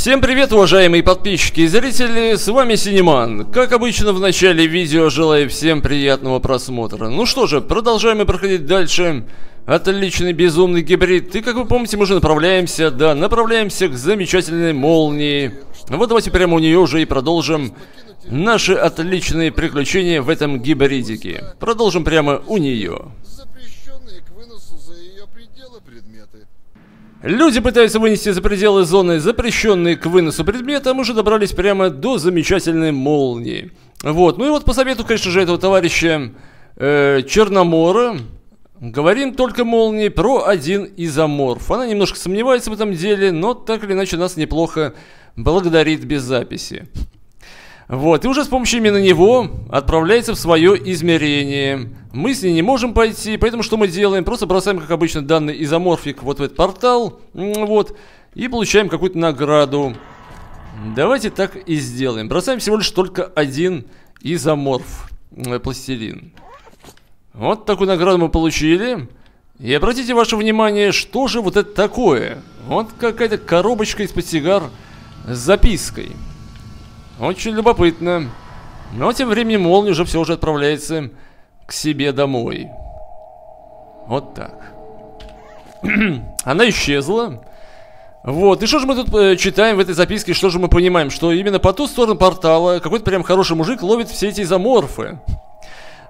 Всем привет, уважаемые подписчики и зрители, с вами Синеман. Как обычно в начале видео желаю всем приятного просмотра. Ну что же, продолжаем мы проходить дальше. Отличный безумный гибрид. И как вы помните, мы уже направляемся, да, направляемся к замечательной молнии. Вот давайте прямо у нее уже и продолжим наши отличные приключения в этом гибридике. Продолжим прямо у нее. Люди пытаются вынести за пределы зоны, запрещенные к выносу предмета, мы уже добрались прямо до замечательной молнии. Вот, ну и вот по совету, конечно же, этого товарища э, Черномора, говорим только молнии про один изоморф. Она немножко сомневается в этом деле, но так или иначе нас неплохо благодарит без записи. Вот, и уже с помощью именно него отправляется в свое измерение. Мы с ней не можем пойти, поэтому что мы делаем? Просто бросаем, как обычно, данный изоморфик вот в этот портал, вот, и получаем какую-то награду. Давайте так и сделаем. Бросаем всего лишь только один изоморф, э, пластилин. Вот такую награду мы получили. И обратите ваше внимание, что же вот это такое? Вот какая-то коробочка из-под сигар с запиской. Очень любопытно. Но тем временем молния уже все уже отправляется к себе домой. Вот так. Она исчезла. Вот, и что же мы тут э, читаем в этой записке, что же мы понимаем? Что именно по ту сторону портала какой-то прям хороший мужик ловит все эти изоморфы.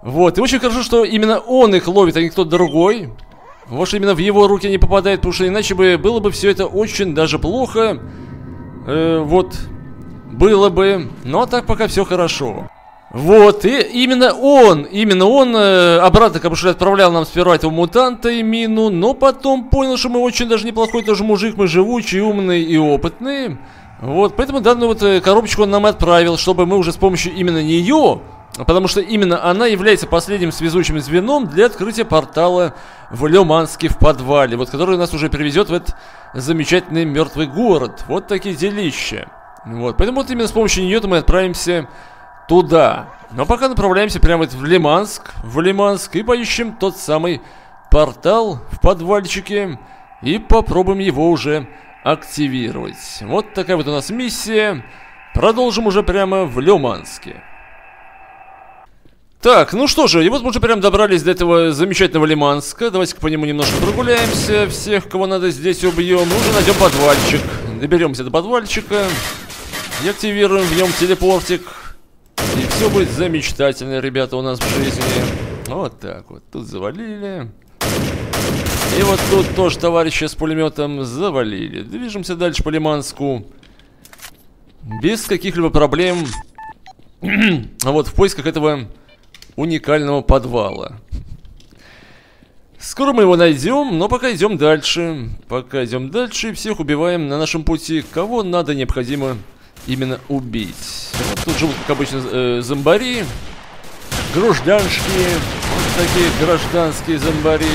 Вот, и очень хорошо, что именно он их ловит, а не кто-то другой. Может, именно в его руки не попадает, потому что иначе бы было бы все это очень даже плохо. Э, вот, было бы, но так пока все хорошо. Вот, и именно он, именно он э, обратно, бы отправлял нам сперва этого мутанта и мину, но потом понял, что мы очень даже неплохой тоже мужик, мы живучий, умный и опытный. Вот, поэтому данную вот э, коробочку он нам отправил, чтобы мы уже с помощью именно нее, потому что именно она является последним связующим звеном для открытия портала в Леманске в подвале, вот который нас уже привезет в этот замечательный мертвый город. Вот такие делища. Вот, поэтому вот именно с помощью нее мы отправимся туда. Но пока направляемся прямо в Лиманск, в Лиманск и поищем тот самый портал в подвальчике и попробуем его уже активировать. Вот такая вот у нас миссия. Продолжим уже прямо в Лиманске. Так, ну что же, и вот мы уже прям добрались до этого замечательного Лиманска. Давайте-ка по нему немножко прогуляемся. Всех, кого надо здесь убьем. Мы уже найдем подвальчик. Доберемся до подвальчика. И активируем в нем телепортик. И все будет замечательно, ребята, у нас в жизни. Вот так вот. Тут завалили. И вот тут тоже товарища с пулеметом завалили. Движемся дальше по Лиманску. Без каких-либо проблем. а вот в поисках этого уникального подвала. Скоро мы его найдем, но пока идем дальше. Пока идем дальше и всех убиваем на нашем пути. Кого надо, необходимо именно убить. Вот тут живут, как обычно, э, зомбари. Гражданские. Вот такие гражданские зомбари.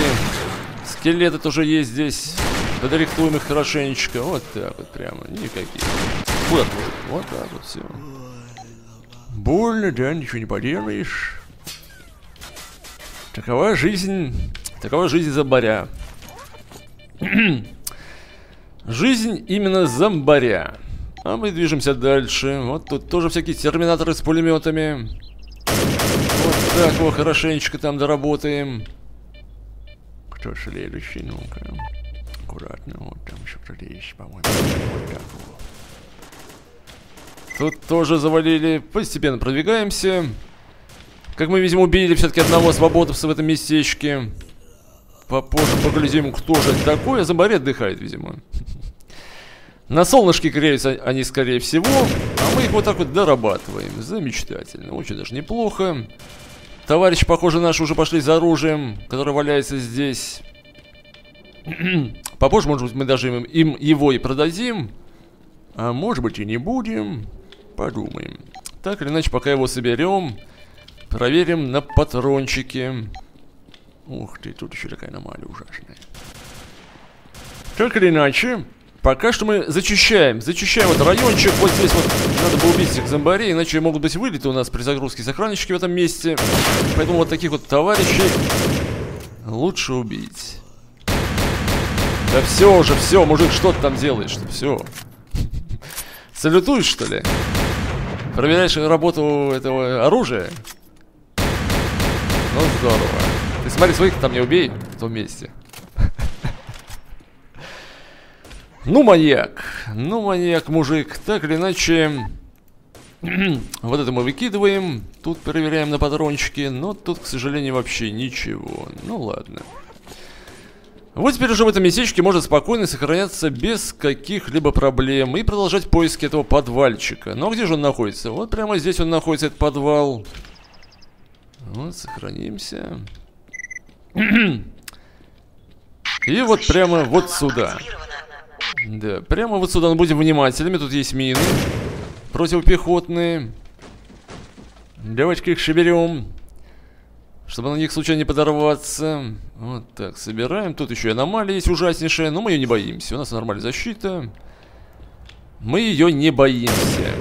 Скелеты тоже есть здесь. Подрихтуем их хорошенечко. Вот так вот прямо. Никаких. Вот, вот так вот все. Больно, да, ничего не поделаешь. Такова жизнь. Такова жизнь зомбаря. жизнь именно зомбаря. А мы движемся дальше. Вот тут тоже всякие терминаторы с пулеметами. Вот так вот хорошенечко там доработаем. Кто следующий? Ну-ка. Аккуратно. Вот там еще кто-то есть, по-моему. Вот. Тут тоже завалили. Постепенно продвигаемся. Как мы видим, убили все-таки одного свободовца в этом местечке. Попозже поглядим, кто же такой. А Зомбари отдыхает, видимо. На солнышке греются они, скорее всего, а мы их вот так вот дорабатываем. Замечательно, очень даже неплохо. Товарищи, похоже, наши уже пошли за оружием, которое валяется здесь. Попозже, может быть, мы даже им, им его и продадим. А может быть и не будем. Подумаем. Так или иначе, пока его соберем, проверим на патрончике. Ух ты, тут еще такая аномалия ужасная. Так или иначе, Пока что мы зачищаем, зачищаем этот райончик. Вот здесь вот надо бы убить этих зомбарей, иначе могут быть вылеты у нас при загрузке сохраннички в этом месте. Поэтому вот таких вот товарищей лучше убить. Да все уже, все, мужик, что ты там делаешь? Все. Салютуешь, что ли? Проверяешь работу этого оружия? Ну, здорово. Ты смотри, своих там не убей в том месте. Ну, маньяк. Ну, маньяк, мужик. Так или иначе... вот это мы выкидываем. Тут проверяем на патрончики. Но тут, к сожалению, вообще ничего. Ну, ладно. Вот теперь уже в этом местечке можно спокойно сохраняться без каких-либо проблем и продолжать поиски этого подвальчика. Но где же он находится? Вот прямо здесь он находится, этот подвал. Вот, сохранимся. И вот прямо вот сюда. Да, прямо вот сюда мы будем внимательными. Тут есть мины противопехотные. Давайте их шиберем. Чтобы на них случайно не подорваться. Вот так, собираем. Тут еще и аномалия есть ужаснейшая, но мы ее не боимся. У нас нормальная защита. Мы ее не боимся.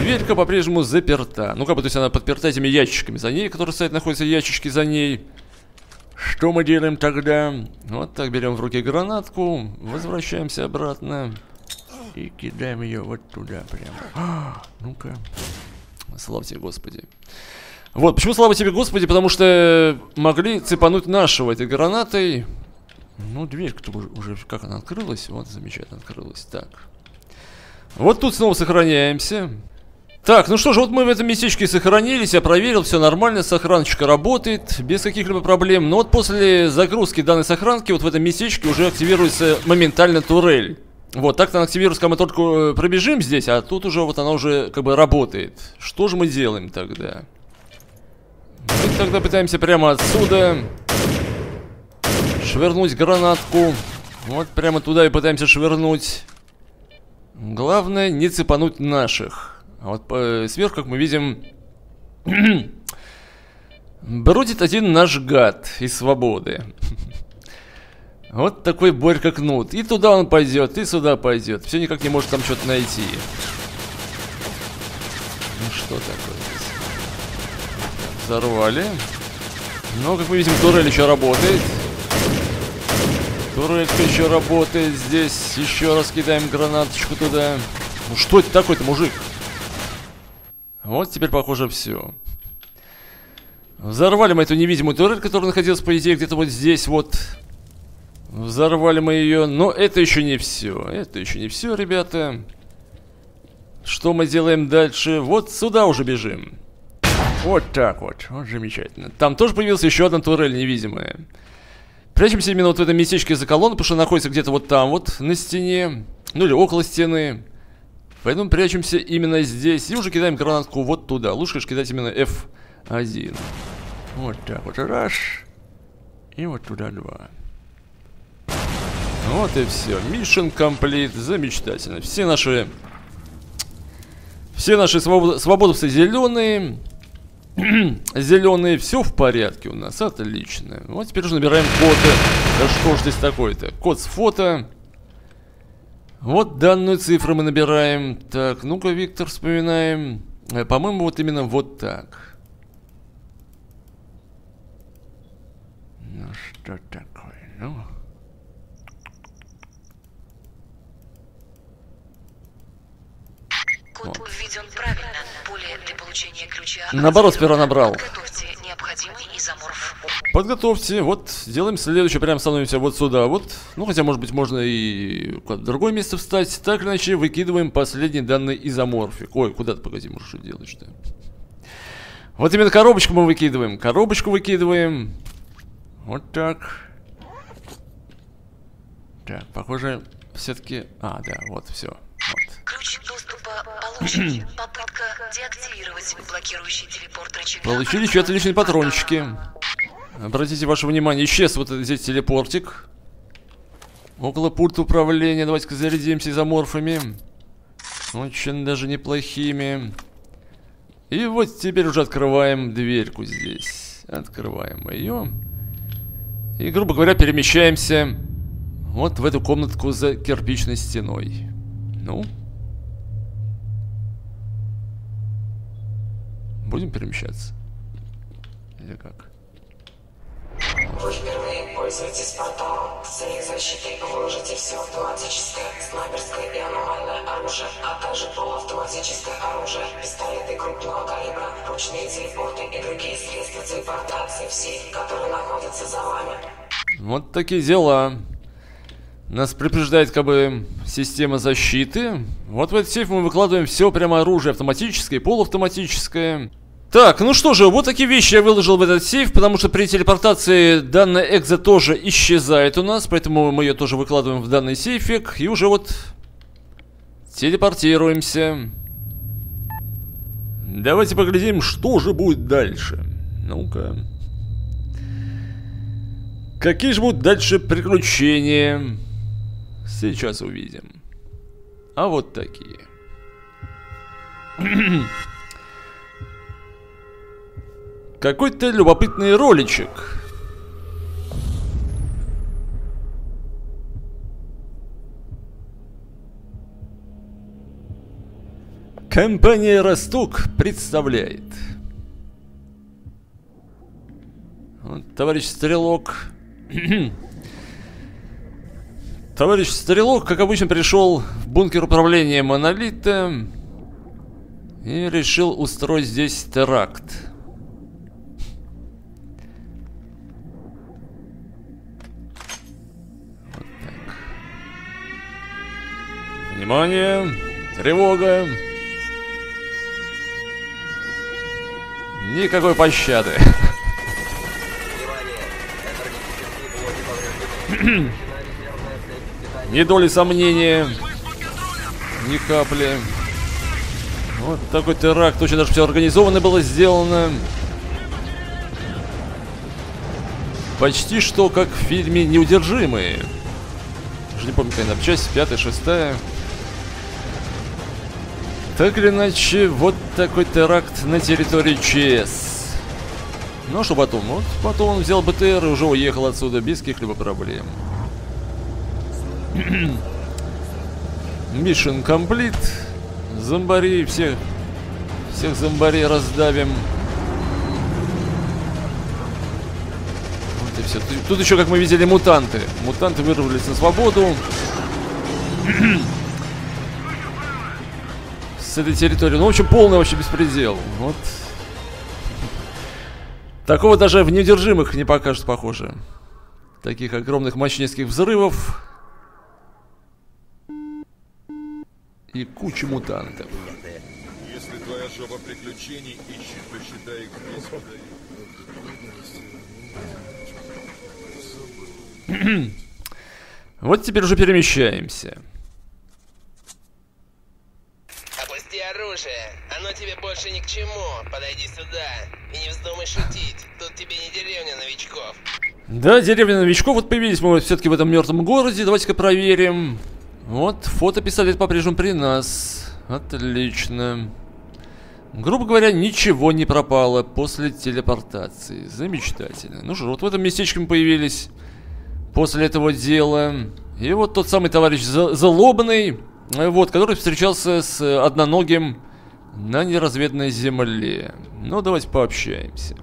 Дверька по-прежнему заперта. Ну, как бы, то есть она подперта этими ящиками за ней, которые стоят, находятся ящички за ней. Что мы делаем тогда? Вот так, берем в руки гранатку, возвращаемся обратно и кидаем ее вот туда прямо. Ну-ка. Слава тебе, Господи. Вот, почему слава тебе, Господи? Потому что могли цепануть нашего этой гранатой. Ну, дверь-то уже, как она открылась? Вот, замечательно открылась. Так. Вот тут снова сохраняемся. Так, ну что ж, вот мы в этом местечке сохранились, я проверил, все нормально, сохраночка работает, без каких-либо проблем. Но вот после загрузки данной сохранки, вот в этом местечке уже активируется моментально турель. Вот, так-то она активируется, когда мы только э, пробежим здесь, а тут уже вот она уже как бы работает. Что же мы делаем тогда? Мы тогда пытаемся прямо отсюда швырнуть гранатку. Вот прямо туда и пытаемся швырнуть. Главное не цепануть наших. А вот э, сверху, как мы видим, бродит один наш гад из свободы. Вот такой Борька Кнут. И туда он пойдет, и сюда пойдет. Все никак не может там что-то найти. Ну что такое здесь? Взорвали. Но, как мы видим, турель еще работает. Турелька еще работает здесь. Еще раз кидаем гранаточку туда. Ну что это такое-то, мужик? Вот теперь, похоже, все. Взорвали мы эту невидимую турель, которая находилась, по идее, где-то вот здесь вот. Взорвали мы ее, но это еще не все. Это еще не все, ребята. Что мы делаем дальше? Вот сюда уже бежим. Вот так вот. Вот замечательно. Там тоже появилась еще одна турель невидимая. Прячемся именно вот в этом местечке за колонну, потому что находится где-то вот там вот, на стене. Ну или около стены. Поэтому прячемся именно здесь и уже кидаем гранатку вот туда. Лучше, конечно, кидать именно F1. Вот так вот. Раз. И вот туда два. Вот и все. Mission complete. Замечательно. Все наши... Все наши свобод... свободовцы зеленые. зеленые. Все в порядке у нас. Отлично. Вот теперь уже набираем коды. Да что ж здесь такое-то? Код с фото. Вот данную цифру мы набираем. Так, ну-ка, Виктор, вспоминаем. Э, По-моему, вот именно вот так. Ну, что такое? Ну... Код вот. введен правильно. Поле для получения ключа... Наоборот, сперва набрал. Подготовьте необходимый. Подготовьте. Вот, делаем следующее. Прям становимся вот сюда. Вот. Ну, хотя, может быть, можно и в другое место встать. Так иначе выкидываем последний данный изоморфик. Ой, куда-то, погоди, может, что делать-то? Вот именно коробочку мы выкидываем. Коробочку выкидываем. Вот так. Так, похоже, все-таки... А, да, вот, все. Вот. Ключ доступа получен. Попытка деактивировать блокирующий телепорт рычага. Получили еще отличные патрончики. Обратите ваше внимание, исчез вот здесь телепортик. Около пульта управления. Давайте-ка зарядимся изоморфами. Очень даже неплохими. И вот теперь уже открываем дверьку здесь. Открываем ее. И, грубо говоря, перемещаемся вот в эту комнатку за кирпичной стеной. Ну. Будем перемещаться? Или как? Вы впервые пользуетесь порталом С целью защиты выложите все автоматическое, снайперское и аномальное оружие, а также полуавтоматическое оружие, пистолеты крупного калибра, ручные телепорты и другие средства телепортации в сейф, которые находятся за вами. Вот такие дела. Нас предупреждает как бы система защиты. Вот в этот сейф мы выкладываем все прямо оружие автоматическое, полуавтоматическое. Так, ну что же, вот такие вещи я выложил в этот сейф, потому что при телепортации данная экза тоже исчезает у нас, поэтому мы ее тоже выкладываем в данный сейфик, и уже вот телепортируемся. Давайте поглядим, что же будет дальше. Ну-ка. Какие же будут дальше приключения? Сейчас увидим. А вот такие. Какой-то любопытный роличек. Компания Росток представляет. Вот, товарищ Стрелок. товарищ Стрелок, как обычно, пришел в бункер управления Монолита и решил устроить здесь теракт. Внимание! Тревога! Никакой пощады. Ни доли сомнения. Ни капли. Вот такой теракт. Очень даже все организованно было сделано. Почти что как в фильме «Неудержимые». Уже не помню, какая часть, пятая, шестая. Так или иначе, вот такой теракт на территории ЧС. Ну, что потом? Вот потом он взял БТР и уже уехал отсюда без каких-либо проблем. Mission complete. Зомбари, всех, всех зомбарей раздавим. Вот и все. Тут еще, как мы видели, мутанты. Мутанты вырвались на свободу. С этой территории. Ну, в общем, полный вообще беспредел. Вот. Такого даже в неудержимых не покажут, похоже. Таких огромных мощнецких взрывов. И куча мутантов. Если твоя жопа приключений ищет, то считай их Вот теперь уже перемещаемся. Оружие. Оно тебе больше ни к чему. Подойди сюда. И не вздумай шутить. Тут тебе не деревня новичков. Да, деревня новичков. Вот появились мы все-таки в этом мертвом городе. Давайте-ка проверим. Вот, фотопистолет по-прежнему при нас. Отлично. Грубо говоря, ничего не пропало после телепортации. Замечательно. Ну что, вот в этом местечке мы появились после этого дела. И вот тот самый товарищ Залобный вот, который встречался с одноногим на неразведанной земле. Ну, давайте пообщаемся.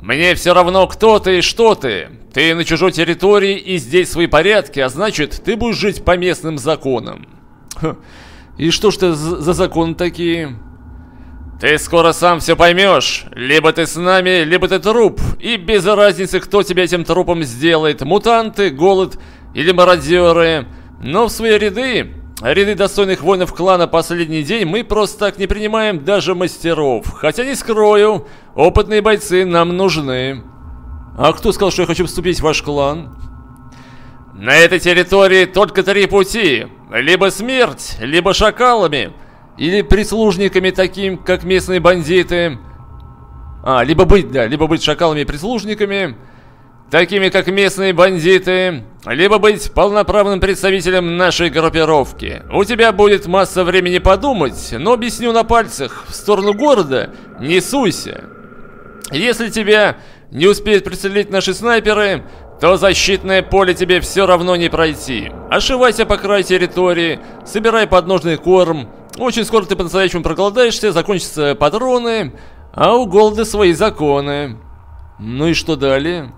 Мне все равно, кто ты и что ты. Ты на чужой территории и здесь свои порядки, а значит, ты будешь жить по местным законам. И что ж это за законы такие? Ты скоро сам все поймешь. Либо ты с нами, либо ты труп. И без разницы, кто тебя этим трупом сделает. Мутанты, голод или мародеры. Но в свои ряды Ряды достойных воинов клана последний день мы просто так не принимаем даже мастеров. Хотя не скрою, опытные бойцы нам нужны. А кто сказал, что я хочу вступить в ваш клан? На этой территории только три пути. Либо смерть, либо шакалами. Или прислужниками таким, как местные бандиты. А, либо быть, да, либо быть шакалами прислужниками такими как местные бандиты, либо быть полноправным представителем нашей группировки. У тебя будет масса времени подумать, но объясню на пальцах, в сторону города не суйся. Если тебя не успеют пристрелить наши снайперы, то защитное поле тебе все равно не пройти. Ошивайся по краю территории, собирай подножный корм. Очень скоро ты по-настоящему проголодаешься, закончатся патроны, а у голода свои законы. Ну и что далее?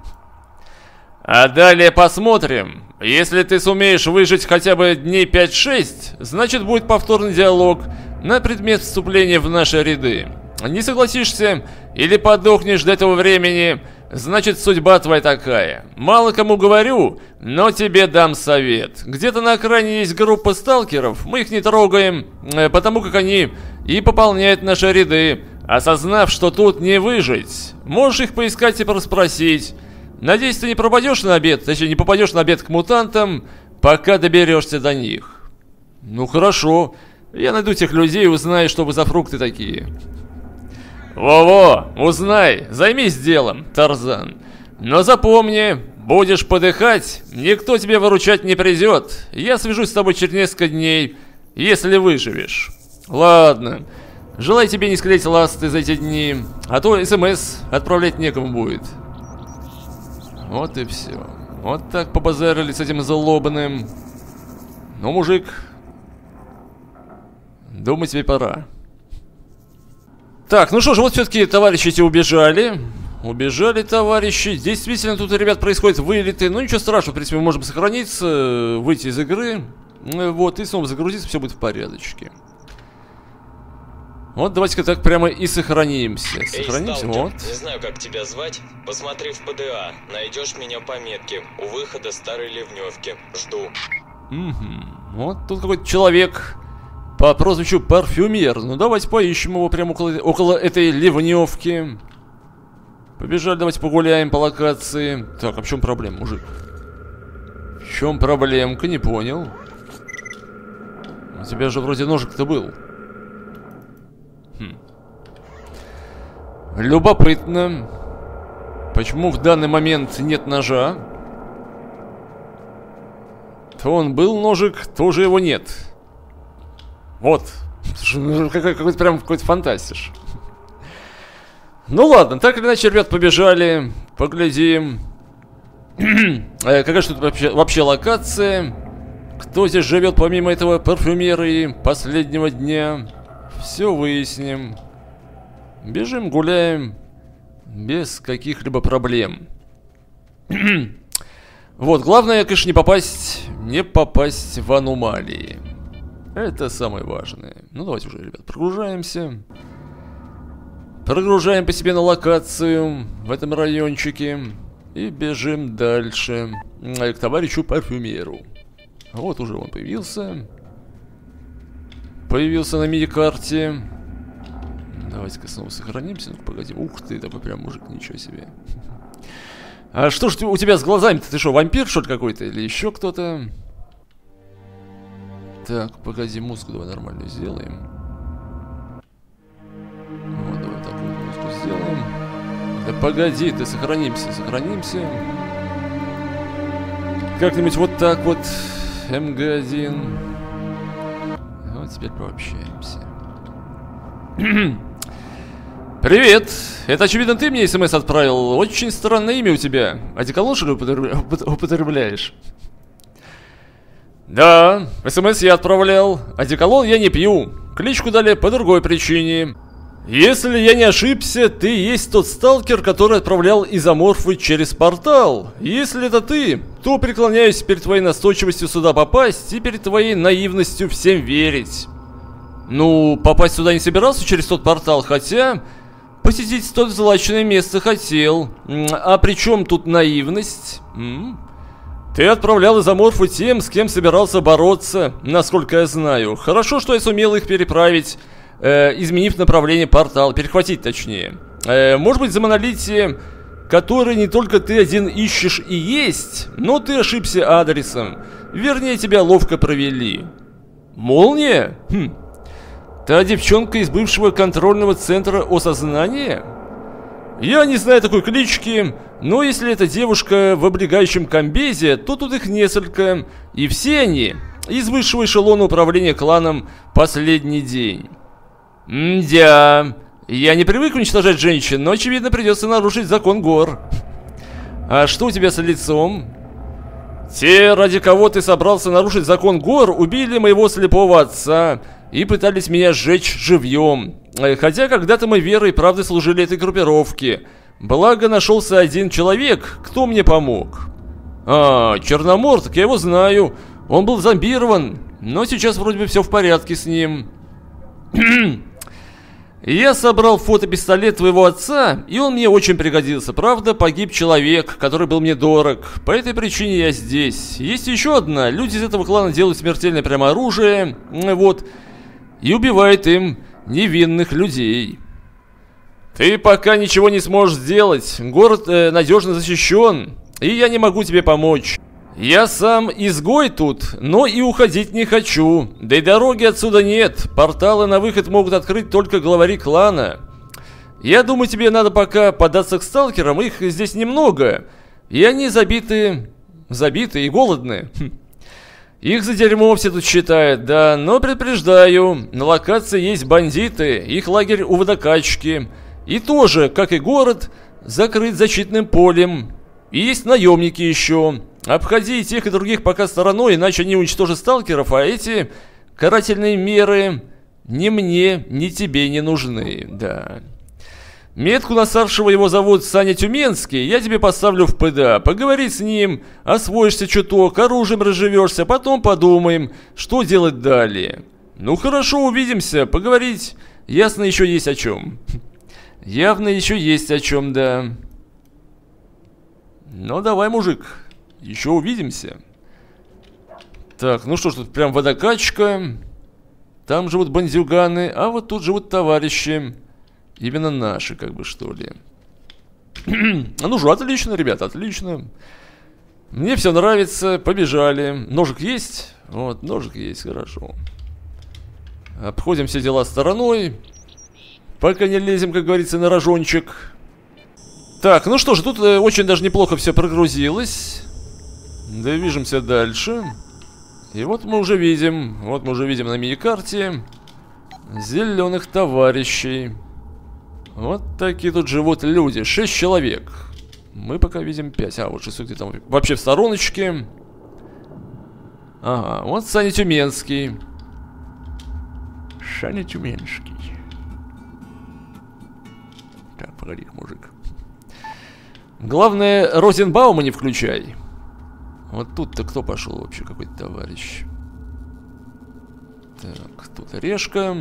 А далее посмотрим. Если ты сумеешь выжить хотя бы дней 5-6, значит будет повторный диалог на предмет вступления в наши ряды. Не согласишься или подохнешь до этого времени, значит судьба твоя такая. Мало кому говорю, но тебе дам совет. Где-то на окраине есть группа сталкеров, мы их не трогаем, э, потому как они и пополняют наши ряды, осознав, что тут не выжить. Можешь их поискать и проспросить. Надеюсь, ты не пропадешь на обед, точнее, не попадешь на обед к мутантам, пока доберешься до них. Ну хорошо, я найду тех людей и узнаю, что вы за фрукты такие. Во-во, узнай, займись делом, Тарзан. Но запомни, будешь подыхать, никто тебе выручать не придет. Я свяжусь с тобой через несколько дней, если выживешь. Ладно. Желаю тебе не склеить ласты за эти дни, а то СМС отправлять некому будет. Вот и все. Вот так побазарили с этим залобанным. Ну, мужик, думать тебе пора. Так, ну что ж, вот все-таки товарищи эти убежали. Убежали товарищи. Действительно, тут, ребят, происходят вылеты. Ну, ничего страшного, в принципе, мы можем сохраниться, выйти из игры. Вот, и снова загрузиться, все будет в порядочке. Вот давайте-ка так прямо и сохранимся. Сохранимся, Эй, вот. Не знаю, как тебя звать. Посмотри в ПДА. Найдешь меня по метке. У выхода старой ливневки. Жду. Угу. Вот тут какой-то человек по прозвищу Парфюмер. Ну давайте поищем его прямо около, около этой ливневки. Побежали, давайте погуляем по локации. Так, а в чем проблема, мужик? В чем проблемка, не понял. У тебя же вроде ножик-то был. Хм. Любопытно. Почему в данный момент нет ножа? То он был ножик, тоже его нет. Вот. Ну, какой- Какой-то прям какой-то фантастиш. Ну ладно, так или иначе, ребят, побежали. Поглядим. Э, Какая же тут вообще, вообще локация? Кто здесь живет помимо этого парфюмера и последнего дня? Все выясним. Бежим, гуляем. Без каких-либо проблем. Вот, главное, конечно, не попасть, не попасть в аномалии. Это самое важное. Ну, давайте уже, ребят, прогружаемся. Прогружаем по себе на локацию в этом райончике. И бежим дальше. э, К товарищу парфюмеру. Вот уже он появился. Появился на мини-карте. Давайте-ка снова сохранимся. Ну, погоди. Ух ты, такой прям мужик, ничего себе. А что ж у тебя с глазами-то? Ты что, вампир, что ли, какой-то? Или еще кто-то? Так, погоди, музыку давай нормальную сделаем. Вот, давай такую музыку сделаем. Да погоди, ты сохранимся, сохранимся. Как-нибудь вот так вот. МГ-1. Вот теперь пообщаемся. Привет! Это, очевидно, ты мне смс отправил. Очень странное имя у тебя. Одеколон, что ли, употребля- упот- употребляешь? Да, смс я отправлял. Одеколон я не пью. Кличку дали по другой причине. Если я не ошибся, ты есть тот сталкер, который отправлял изоморфы через портал. Если это ты, то преклоняюсь перед твоей настойчивостью сюда попасть и перед твоей наивностью всем верить. Ну, попасть сюда не собирался через тот портал, хотя посетить столь злачное место хотел. А при чем тут наивность? М? Ты отправлял изоморфы тем, с кем собирался бороться, насколько я знаю. Хорошо, что я сумел их переправить, э, изменив направление портала, перехватить точнее. Э, может быть, за монолитие, который не только ты один ищешь и есть, но ты ошибся адресом. Вернее, тебя ловко провели. Молния? Хм. Та девчонка из бывшего контрольного центра осознания? Я не знаю такой клички, но если это девушка в облегающем комбезе, то тут их несколько, и все они из высшего эшелона управления кланом «Последний день». Мдя, я не привык уничтожать женщин, но очевидно придется нарушить закон гор. А что у тебя с лицом? Те, ради кого ты собрался нарушить закон гор, убили моего слепого отца и пытались меня сжечь живьем. Э, Хотя когда-то мы верой и правдой служили этой группировке. Благо нашелся один человек, кто мне помог. А, Черномор, так я его знаю. Он был зомбирован, но сейчас вроде бы все в порядке с ним. Я собрал фотопистолет твоего отца, и он мне очень пригодился. Правда, погиб человек, который был мне дорог. По этой причине я здесь. Есть еще одна. Люди из этого клана делают смертельное прямо оружие. Вот. И убивают им невинных людей. Ты пока ничего не сможешь сделать. Город э, надежно защищен. И я не могу тебе помочь. Я сам изгой тут, но и уходить не хочу. Да и дороги отсюда нет. Порталы на выход могут открыть только главари клана. Я думаю, тебе надо пока податься к сталкерам. Их здесь немного. И они забиты... Забиты и голодные. Их за дерьмо все тут считают, да, но предупреждаю, на локации есть бандиты, их лагерь у водокачки. И тоже, как и город, закрыт защитным полем. И есть наемники еще. Обходи тех и других пока стороной, иначе они уничтожат сталкеров, а эти карательные меры ни мне, ни тебе не нужны, да. Метку на старшего его зовут Саня Тюменский, я тебе поставлю в ПДА. Поговори с ним, освоишься чуток, оружием разживешься, потом подумаем, что делать далее. Ну хорошо, увидимся, поговорить ясно еще есть о чем. Явно еще есть о чем, да. Ну давай, мужик, еще увидимся. Так, ну что ж, тут прям водокачка. Там живут бандюганы, а вот тут живут товарищи. Именно наши, как бы, что ли. А ну же, отлично, ребята, отлично. Мне все нравится, побежали. Ножик есть? Вот, ножик есть, хорошо. Обходим все дела стороной. Пока не лезем, как говорится, на рожончик. Так, ну что ж, тут э, очень даже неплохо все прогрузилось. Движемся дальше. И вот мы уже видим, вот мы уже видим на миникарте зеленых товарищей. Вот такие тут живут люди, шесть человек. Мы пока видим пять, а вот шестой где-то вообще в стороночке. Ага, вот Саня Тюменский. Саня Тюменский. Так, погоди, мужик. Главное, Розенбаума не включай. Вот тут-то кто пошел вообще, какой-то товарищ? Так, тут решка.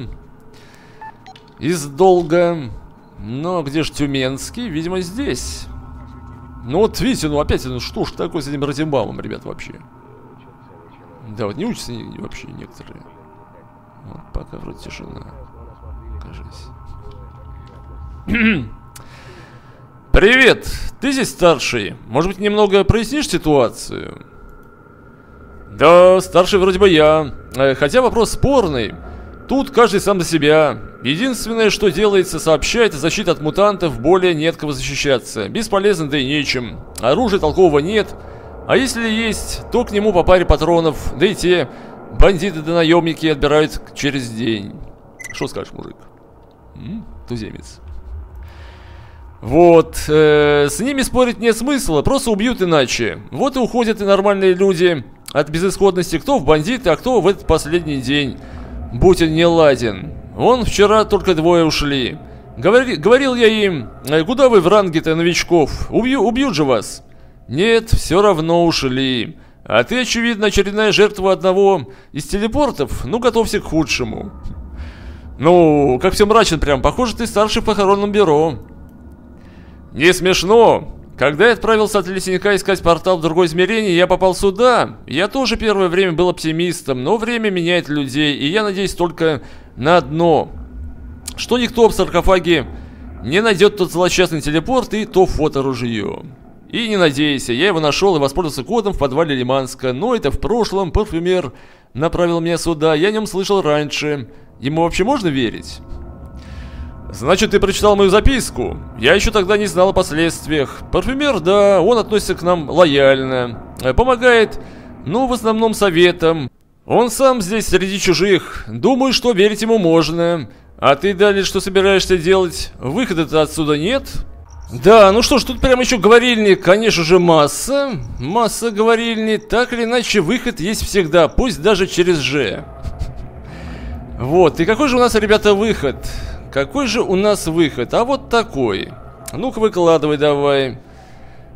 Из долга. Но где же Тюменский? Видимо, здесь. Ну вот видите, ну опять, ну что ж такое с этим Розенбаумом, ребят, вообще? Да, вот не учатся не, вообще некоторые. Вот пока вроде тишина. Кажись. Привет! Ты здесь старший. Может быть, немного прояснишь ситуацию? Да, старший вроде бы я. Э, хотя вопрос спорный. Тут каждый сам за себя. Единственное, что делается, сообщает защита от мутантов, более нет кого защищаться. Бесполезно, да и нечем. Оружия толкового нет. А если есть, то к нему по паре патронов. Да и те бандиты да наемники отбирают через день. Что скажешь, мужик? М? Туземец. Вот, э, с ними спорить нет смысла, просто убьют иначе. Вот и уходят и нормальные люди от безысходности, кто в бандиты, а кто в этот последний день. Будь он не ладен. Вон вчера только двое ушли. Говори, говорил я им, э, куда вы в ранге-то новичков? Убью, убьют же вас. Нет, все равно ушли. А ты, очевидно, очередная жертва одного из телепортов. Ну, готовься к худшему. Ну, как все мрачно прям. Похоже, ты старший в похоронном бюро. Не смешно. Когда я отправился от лесника искать портал в другое измерение, я попал сюда. Я тоже первое время был оптимистом, но время меняет людей, и я надеюсь только на одно. Что никто в саркофаге не найдет тот злосчастный телепорт и то фоторужье. И не надейся, я его нашел и воспользовался кодом в подвале Лиманска, но это в прошлом парфюмер направил меня сюда, я о нем слышал раньше. Ему вообще можно верить? Значит, ты прочитал мою записку? Я еще тогда не знал о последствиях. Парфюмер, да, он относится к нам лояльно. Э, помогает, ну, в основном советом. Он сам здесь среди чужих. Думаю, что верить ему можно. А ты далее что собираешься делать? Выхода-то отсюда нет? Да, ну что ж, тут прям еще говорильни, конечно же, масса. Масса говорильни. Так или иначе, выход есть всегда, пусть даже через Ж. Вот, и какой же у нас, ребята, выход? Какой же у нас выход? А вот такой. Ну-ка выкладывай давай.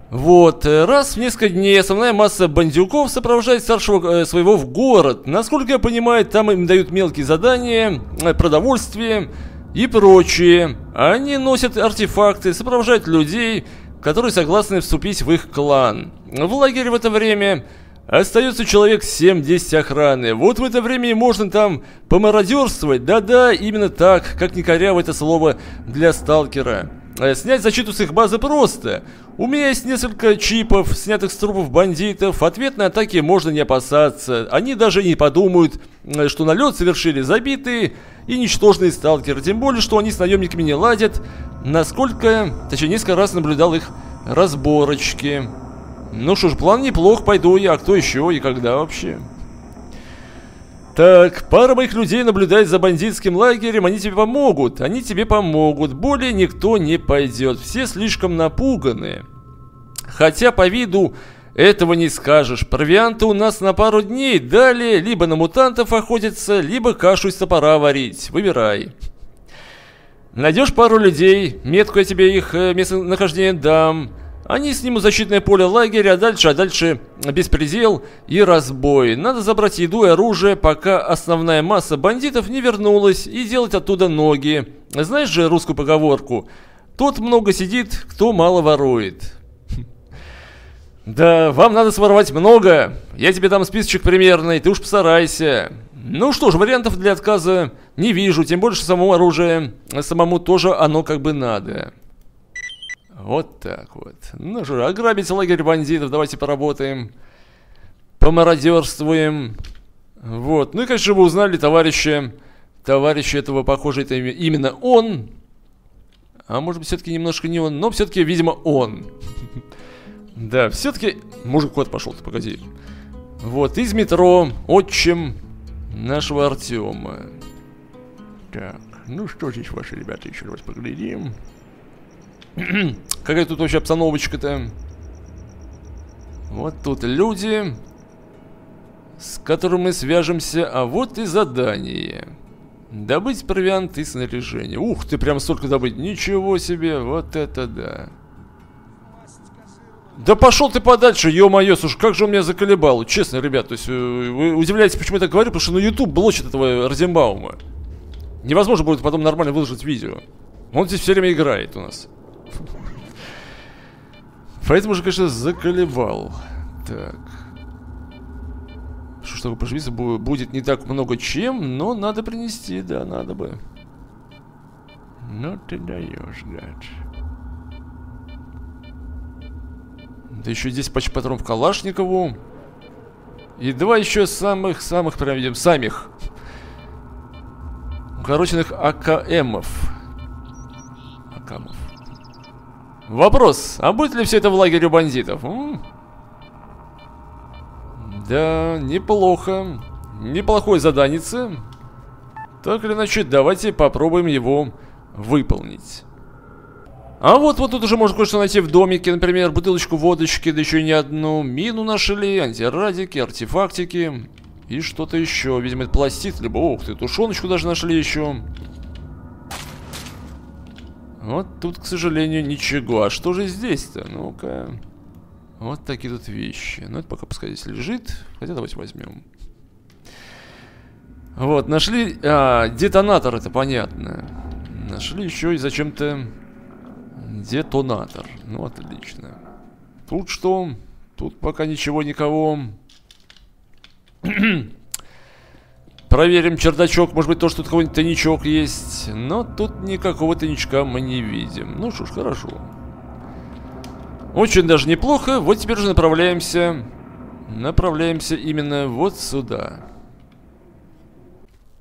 Вот, э, раз в несколько дней основная масса бандюков сопровождает старшего э, своего в город. Насколько я понимаю, там им дают мелкие задания, э, продовольствие и прочее. Они носят артефакты, сопровождают людей, которые согласны вступить в их клан. В лагере в это время остается человек 7-10 охраны. Вот в это время и можно там помародерствовать. Да-да, именно так, как не коряво это слово для сталкера. Э, Снять защиту с их базы просто. У меня есть несколько чипов, снятых с трупов бандитов. Ответной атаки можно не опасаться. Они даже не подумают, э, что налет совершили забитые и ничтожные сталкеры. Тем более, что они с наемниками не ладят. Насколько, точнее, несколько раз наблюдал их разборочки. Ну что ж, план неплох, пойду я, а кто еще и когда вообще? Так, пара моих людей наблюдает за бандитским лагерем, они тебе помогут, они тебе помогут, более никто не пойдет, все слишком напуганы. Хотя по виду этого не скажешь, провианты у нас на пару дней, далее либо на мутантов охотиться, либо кашу из топора варить, выбирай. Найдешь пару людей, метку я тебе их э, местонахождение дам. Они снимут защитное поле лагеря, а дальше, а дальше беспредел и разбой. Надо забрать еду и оружие, пока основная масса бандитов не вернулась, и делать оттуда ноги. Знаешь же русскую поговорку? Тот много сидит, кто мало ворует. Да, вам надо своровать много. Я тебе дам списочек примерный, ты уж постарайся. Ну что ж, вариантов для отказа не вижу, тем больше самому оружие, самому тоже оно как бы надо. Вот так вот. Ну что, ограбить лагерь бандитов, давайте поработаем. Помародерствуем. Вот. Ну и, конечно, вы узнали товарища. Товарища этого, похоже, это именно он. А может быть, все-таки немножко не он, но все-таки, видимо, он. Да, все-таки... Мужик куда пошел ты, погоди. Вот, из метро, отчим нашего Артема. Так, ну что здесь ваши ребята, еще раз поглядим. Какая тут вообще обстановочка-то? Вот тут люди, с которыми мы свяжемся, а вот и задание. Добыть провиант и снаряжение. Ух ты, прям столько добыть. Ничего себе, вот это да. Да пошел ты подальше, ё-моё, слушай, как же он меня заколебал. Честно, ребят, то есть э, вы удивляетесь, почему я так говорю, потому что на YouTube блочит этого Розенбаума. Невозможно будет потом нормально выложить видео. Он здесь все время играет у нас. Поэтому же, конечно, заколебал. Так. Что ж такое поживиться будет не так много чем, но надо принести, да, надо бы. Ну ты даешь, гад. Да еще 10 пачек патронов Калашникову. И два еще самых-самых, прям видим, самих. Укороченных АКМов. АКМов. Вопрос, а будет ли все это в лагере бандитов? М? Да, неплохо. Неплохой заданице. Так или иначе, давайте попробуем его выполнить. А вот, вот тут уже можно кое-что найти в домике, например, бутылочку водочки, да еще не одну, мину нашли, антирадики, артефактики и что-то еще. Видимо, это пластит, либо, ух ты, тушеночку даже нашли еще. Вот тут, к сожалению, ничего. А что же здесь-то? Ну-ка. Вот такие тут вещи. Ну, это пока пускай здесь лежит. Хотя давайте возьмем. Вот, нашли... А, детонатор, это понятно. Нашли еще и зачем-то детонатор. Ну, отлично. Тут что? Тут пока ничего, никого. Проверим чердачок, может быть, то, что тут какой-нибудь тайничок есть. Но тут никакого тайничка мы не видим. Ну что ж, хорошо. Очень даже неплохо. Вот теперь же направляемся... Направляемся именно вот сюда.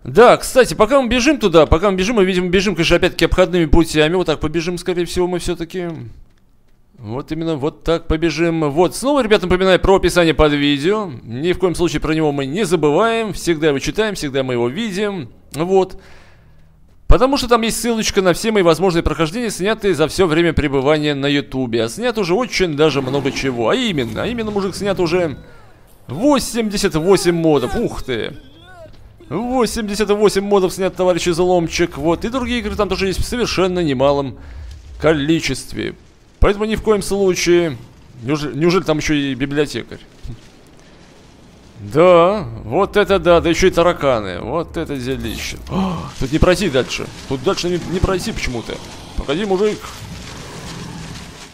Да, кстати, пока мы бежим туда, пока мы бежим, мы видим, бежим, конечно, опять-таки обходными путями. Вот так побежим, скорее всего, мы все-таки... Вот именно вот так побежим. Вот, снова, ребята, напоминаю про описание под видео. Ни в коем случае про него мы не забываем. Всегда его читаем, всегда мы его видим. Вот. Потому что там есть ссылочка на все мои возможные прохождения, снятые за все время пребывания на ютубе. А снят уже очень даже много чего. А именно, а именно, мужик, снят уже 88 модов. Ух ты. 88 модов снят, товарищ Изломчик. Вот. И другие игры там тоже есть в совершенно немалом количестве. Поэтому ни в коем случае Неужели, неужели там еще и библиотекарь? Да, вот это да, да еще и тараканы. Вот это зелище. О, тут не пройти дальше. Тут дальше не, не пройти почему-то. Погоди, мужик.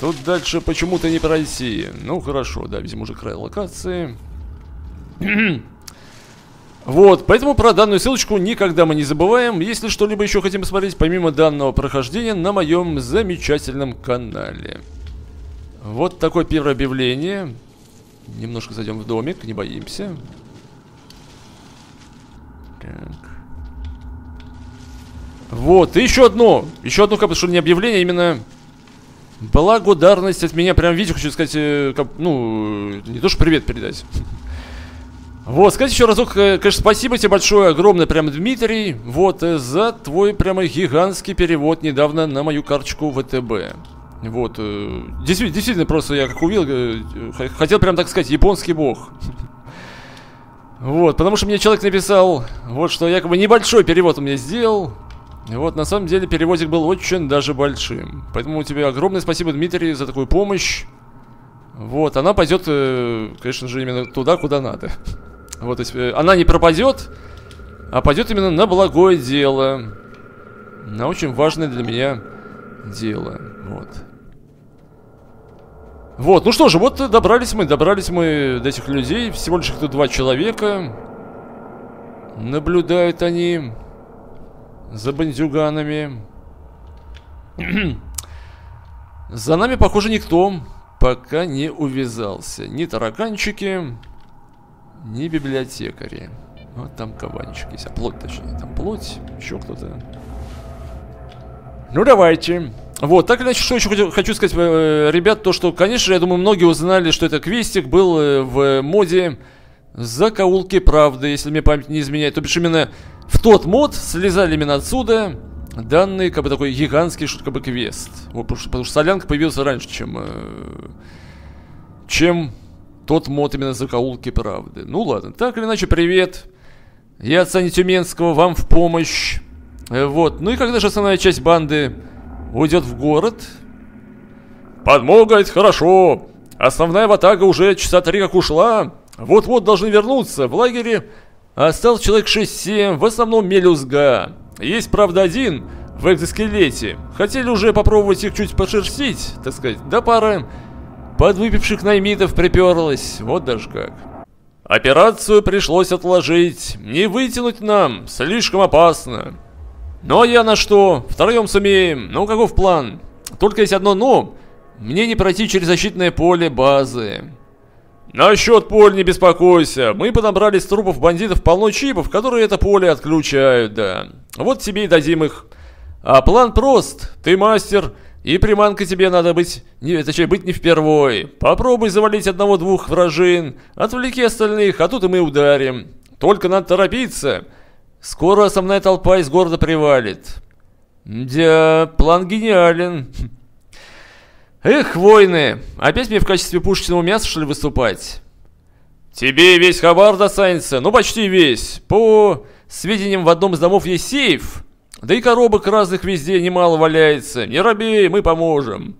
Тут дальше почему-то не пройти. Ну, хорошо, да, видимо, уже край локации. Вот, поэтому про данную ссылочку никогда мы не забываем. Если что-либо еще хотим посмотреть, помимо данного прохождения, на моем замечательном канале. Вот такое первое объявление. Немножко зайдем в домик, не боимся. Так. Вот, и еще одно. Еще одно, как бы, что не объявление, а именно благодарность от меня. Прям видео хочу сказать, э, как, ну, не то, что привет передать. Вот, сказать еще разок, э, конечно, спасибо тебе большое, огромное, прям, Дмитрий, вот, э, за твой прямо гигантский перевод недавно на мою карточку ВТБ. Вот, э, действительно, действительно, просто я как увидел, хотел прям так сказать, японский бог. Вот, потому что мне человек написал, вот, что якобы небольшой перевод он мне сделал. Вот, на самом деле переводик был очень даже большим. Поэтому тебе огромное спасибо, Дмитрий, за такую помощь. Вот, она пойдет, конечно же, именно туда, куда надо. Вот, то есть э, она не пропадет, а пойдет именно на благое дело. На очень важное для меня дело. Вот. Вот, ну что же, вот добрались мы, добрались мы до этих людей. Всего лишь их два человека. Наблюдают они за бандюганами. за нами, похоже, никто пока не увязался. Ни тараканчики, не библиотекари. Вот там кабанчик есть. А плоть, точнее. Там плоть, еще кто-то. Ну, давайте. Вот, так иначе, что еще хочу, хочу сказать, э, ребят, то, что, конечно, я думаю, многие узнали, что это квестик был э, в моде Закоулки Правды, если мне память не изменяет. То бишь, именно в тот мод слезали именно отсюда данный, как бы, такой гигантский, что как бы, квест. Вот, потому, что, потому что солянка появился раньше, чем... Э, чем тот мод именно закоулки правды. Ну ладно, так или иначе, привет. Я от Сани Тюменского, вам в помощь. Э, вот, ну и когда же основная часть банды уйдет в город? Подмога, это хорошо. Основная ватага уже часа три как ушла. Вот-вот должны вернуться. В лагере остался человек 6-7, в основном мелюзга. Есть, правда, один в экзоскелете. Хотели уже попробовать их чуть пошерстить, так сказать. Да пара Подвыпивших наймитов приперлось, вот даже как. Операцию пришлось отложить, не вытянуть нам, слишком опасно. Ну а я на что? Втроем сумеем, ну каков план? Только есть одно «но». Мне не пройти через защитное поле базы. Насчет поля не беспокойся. Мы подобрали с трупов бандитов полно чипов, которые это поле отключают, да. Вот тебе и дадим их. А план прост. Ты мастер, и приманка тебе надо быть, не, точнее, быть не впервой. Попробуй завалить одного-двух вражин, отвлеки остальных, а тут и мы ударим. Только надо торопиться. Скоро основная толпа из города привалит. Да, план гениален. Эх, войны, опять мне в качестве пушечного мяса, что ли, выступать? Тебе весь хабар достанется, ну почти весь. По сведениям, в одном из домов есть сейф, да и коробок разных везде немало валяется. Не робей, мы поможем.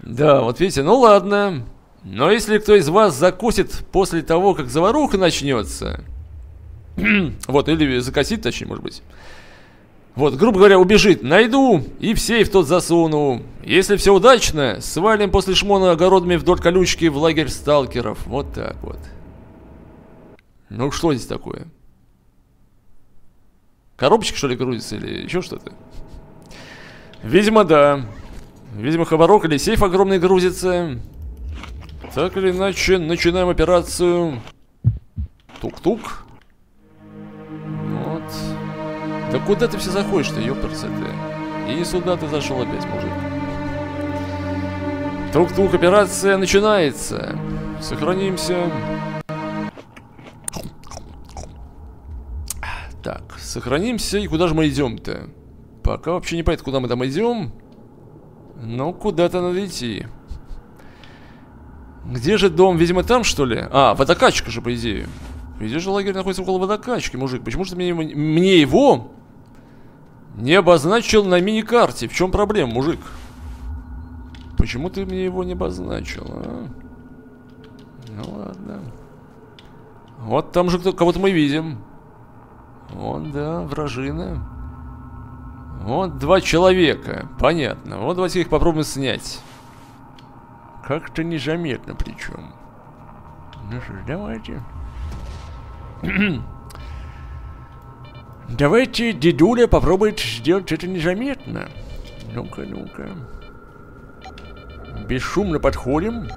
Да, вот видите, ну ладно. Но если кто из вас закусит после того, как заваруха начнется... вот, или закосит, точнее, может быть. Вот, грубо говоря, убежит. Найду и в сейф тот засуну. Если все удачно, свалим после шмона огородами вдоль колючки в лагерь сталкеров. Вот так вот. Ну, что здесь такое? Коробочка, что ли, грузится или еще что-то? Видимо, да. Видимо, хабарок или сейф огромный грузится. Так или иначе, начинаем операцию. Тук-тук. Вот. Да куда ты все заходишь-то, ёпперцы ты? И сюда ты зашел опять, мужик. Тук-тук, операция начинается. Сохранимся. Сохранимся. И куда же мы идем-то? Пока вообще не понятно, куда мы там идем. Но куда-то надо идти. Где же дом? Видимо, там, что ли? А, водокачка же, по идее. Где же лагерь находится около водокачки, мужик? Почему же ты мне, мне его не обозначил на мини-карте? В чем проблема, мужик? Почему ты мне его не обозначил, а? Ну ладно. Вот там же кого-то мы видим. Вон, да, вражина. Вот два человека. Понятно. Вот давайте их попробуем снять. Как-то незаметно причем. Ну что ж, давайте. давайте дедуля попробует сделать это незаметно. Ну-ка, ну-ка. Бесшумно подходим.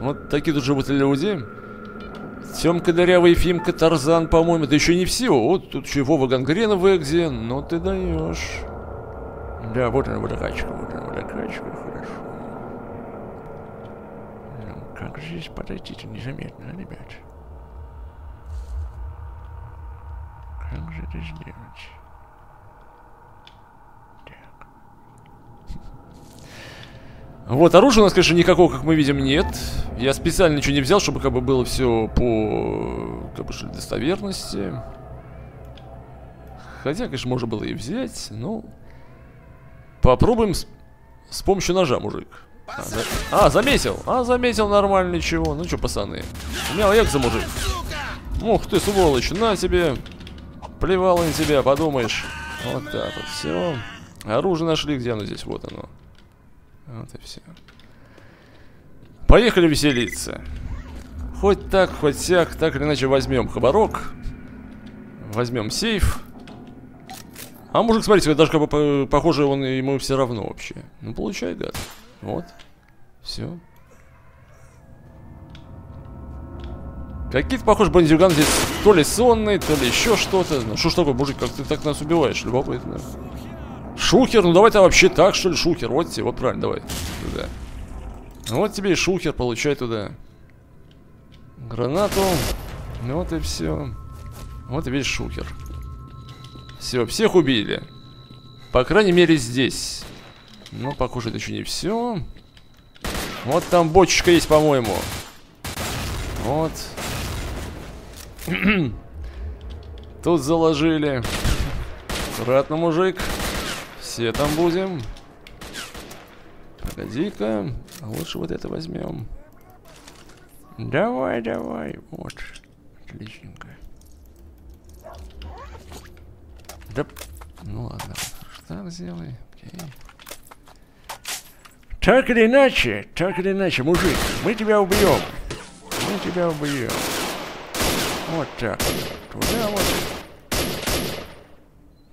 Вот такие тут живут люди. Семка Дырявый, Фимка, Тарзан, по-моему, это еще не все. Вот тут еще Вова Гангрена в Экзе. Ну ты даешь. Да, вот она, водокачка, вот она, водокачка, хорошо. Ну, как же здесь подойти-то незаметно, а, ребят? Как же это сделать? Вот, оружия у нас, конечно, никакого, как мы видим, нет. Я специально ничего не взял, чтобы как бы было все по как бы, достоверности. Хотя, конечно, можно было и взять, но... Попробуем с, с помощью ножа, мужик. А, за... а, заметил. А, заметил нормально, ничего. Ну что, пацаны. У меня экза, мужик. Ух ты, сволочь, на тебе. Плевало на тебя, подумаешь. Вот так вот, все. Оружие нашли, где оно здесь? Вот оно. Вот и все. Поехали веселиться. Хоть так, хоть сяк, так или иначе возьмем хабарок. Возьмем сейф. А мужик, смотрите, даже как бы похоже, он ему все равно вообще. Ну, получай, гад. Вот. Все. Какие-то, похоже, бандюган здесь то ли сонный, то ли еще что-то. Ну, что ж такое, мужик, как ты так нас убиваешь? Любопытно. Шухер, ну давай-то вообще так, что ли, шухер. Вот тебе, вот правильно, давай. Туда. Вот тебе и шухер, получай туда. Гранату. Ну вот и все. Вот и весь шухер. Все, всех убили. По крайней мере здесь. Ну, похоже, это еще не все. Вот там бочечка есть, по-моему. Вот. Тут заложили. Аккуратно, мужик. Все там будем. Погоди-ка. Лучше вот это возьмем. Давай, давай. Вот. Отличненько. Да. Ну ладно. Так сделай. Окей. Так или иначе, так или иначе, мужик, мы тебя убьем. Мы тебя убьем. Вот так. Туда вот.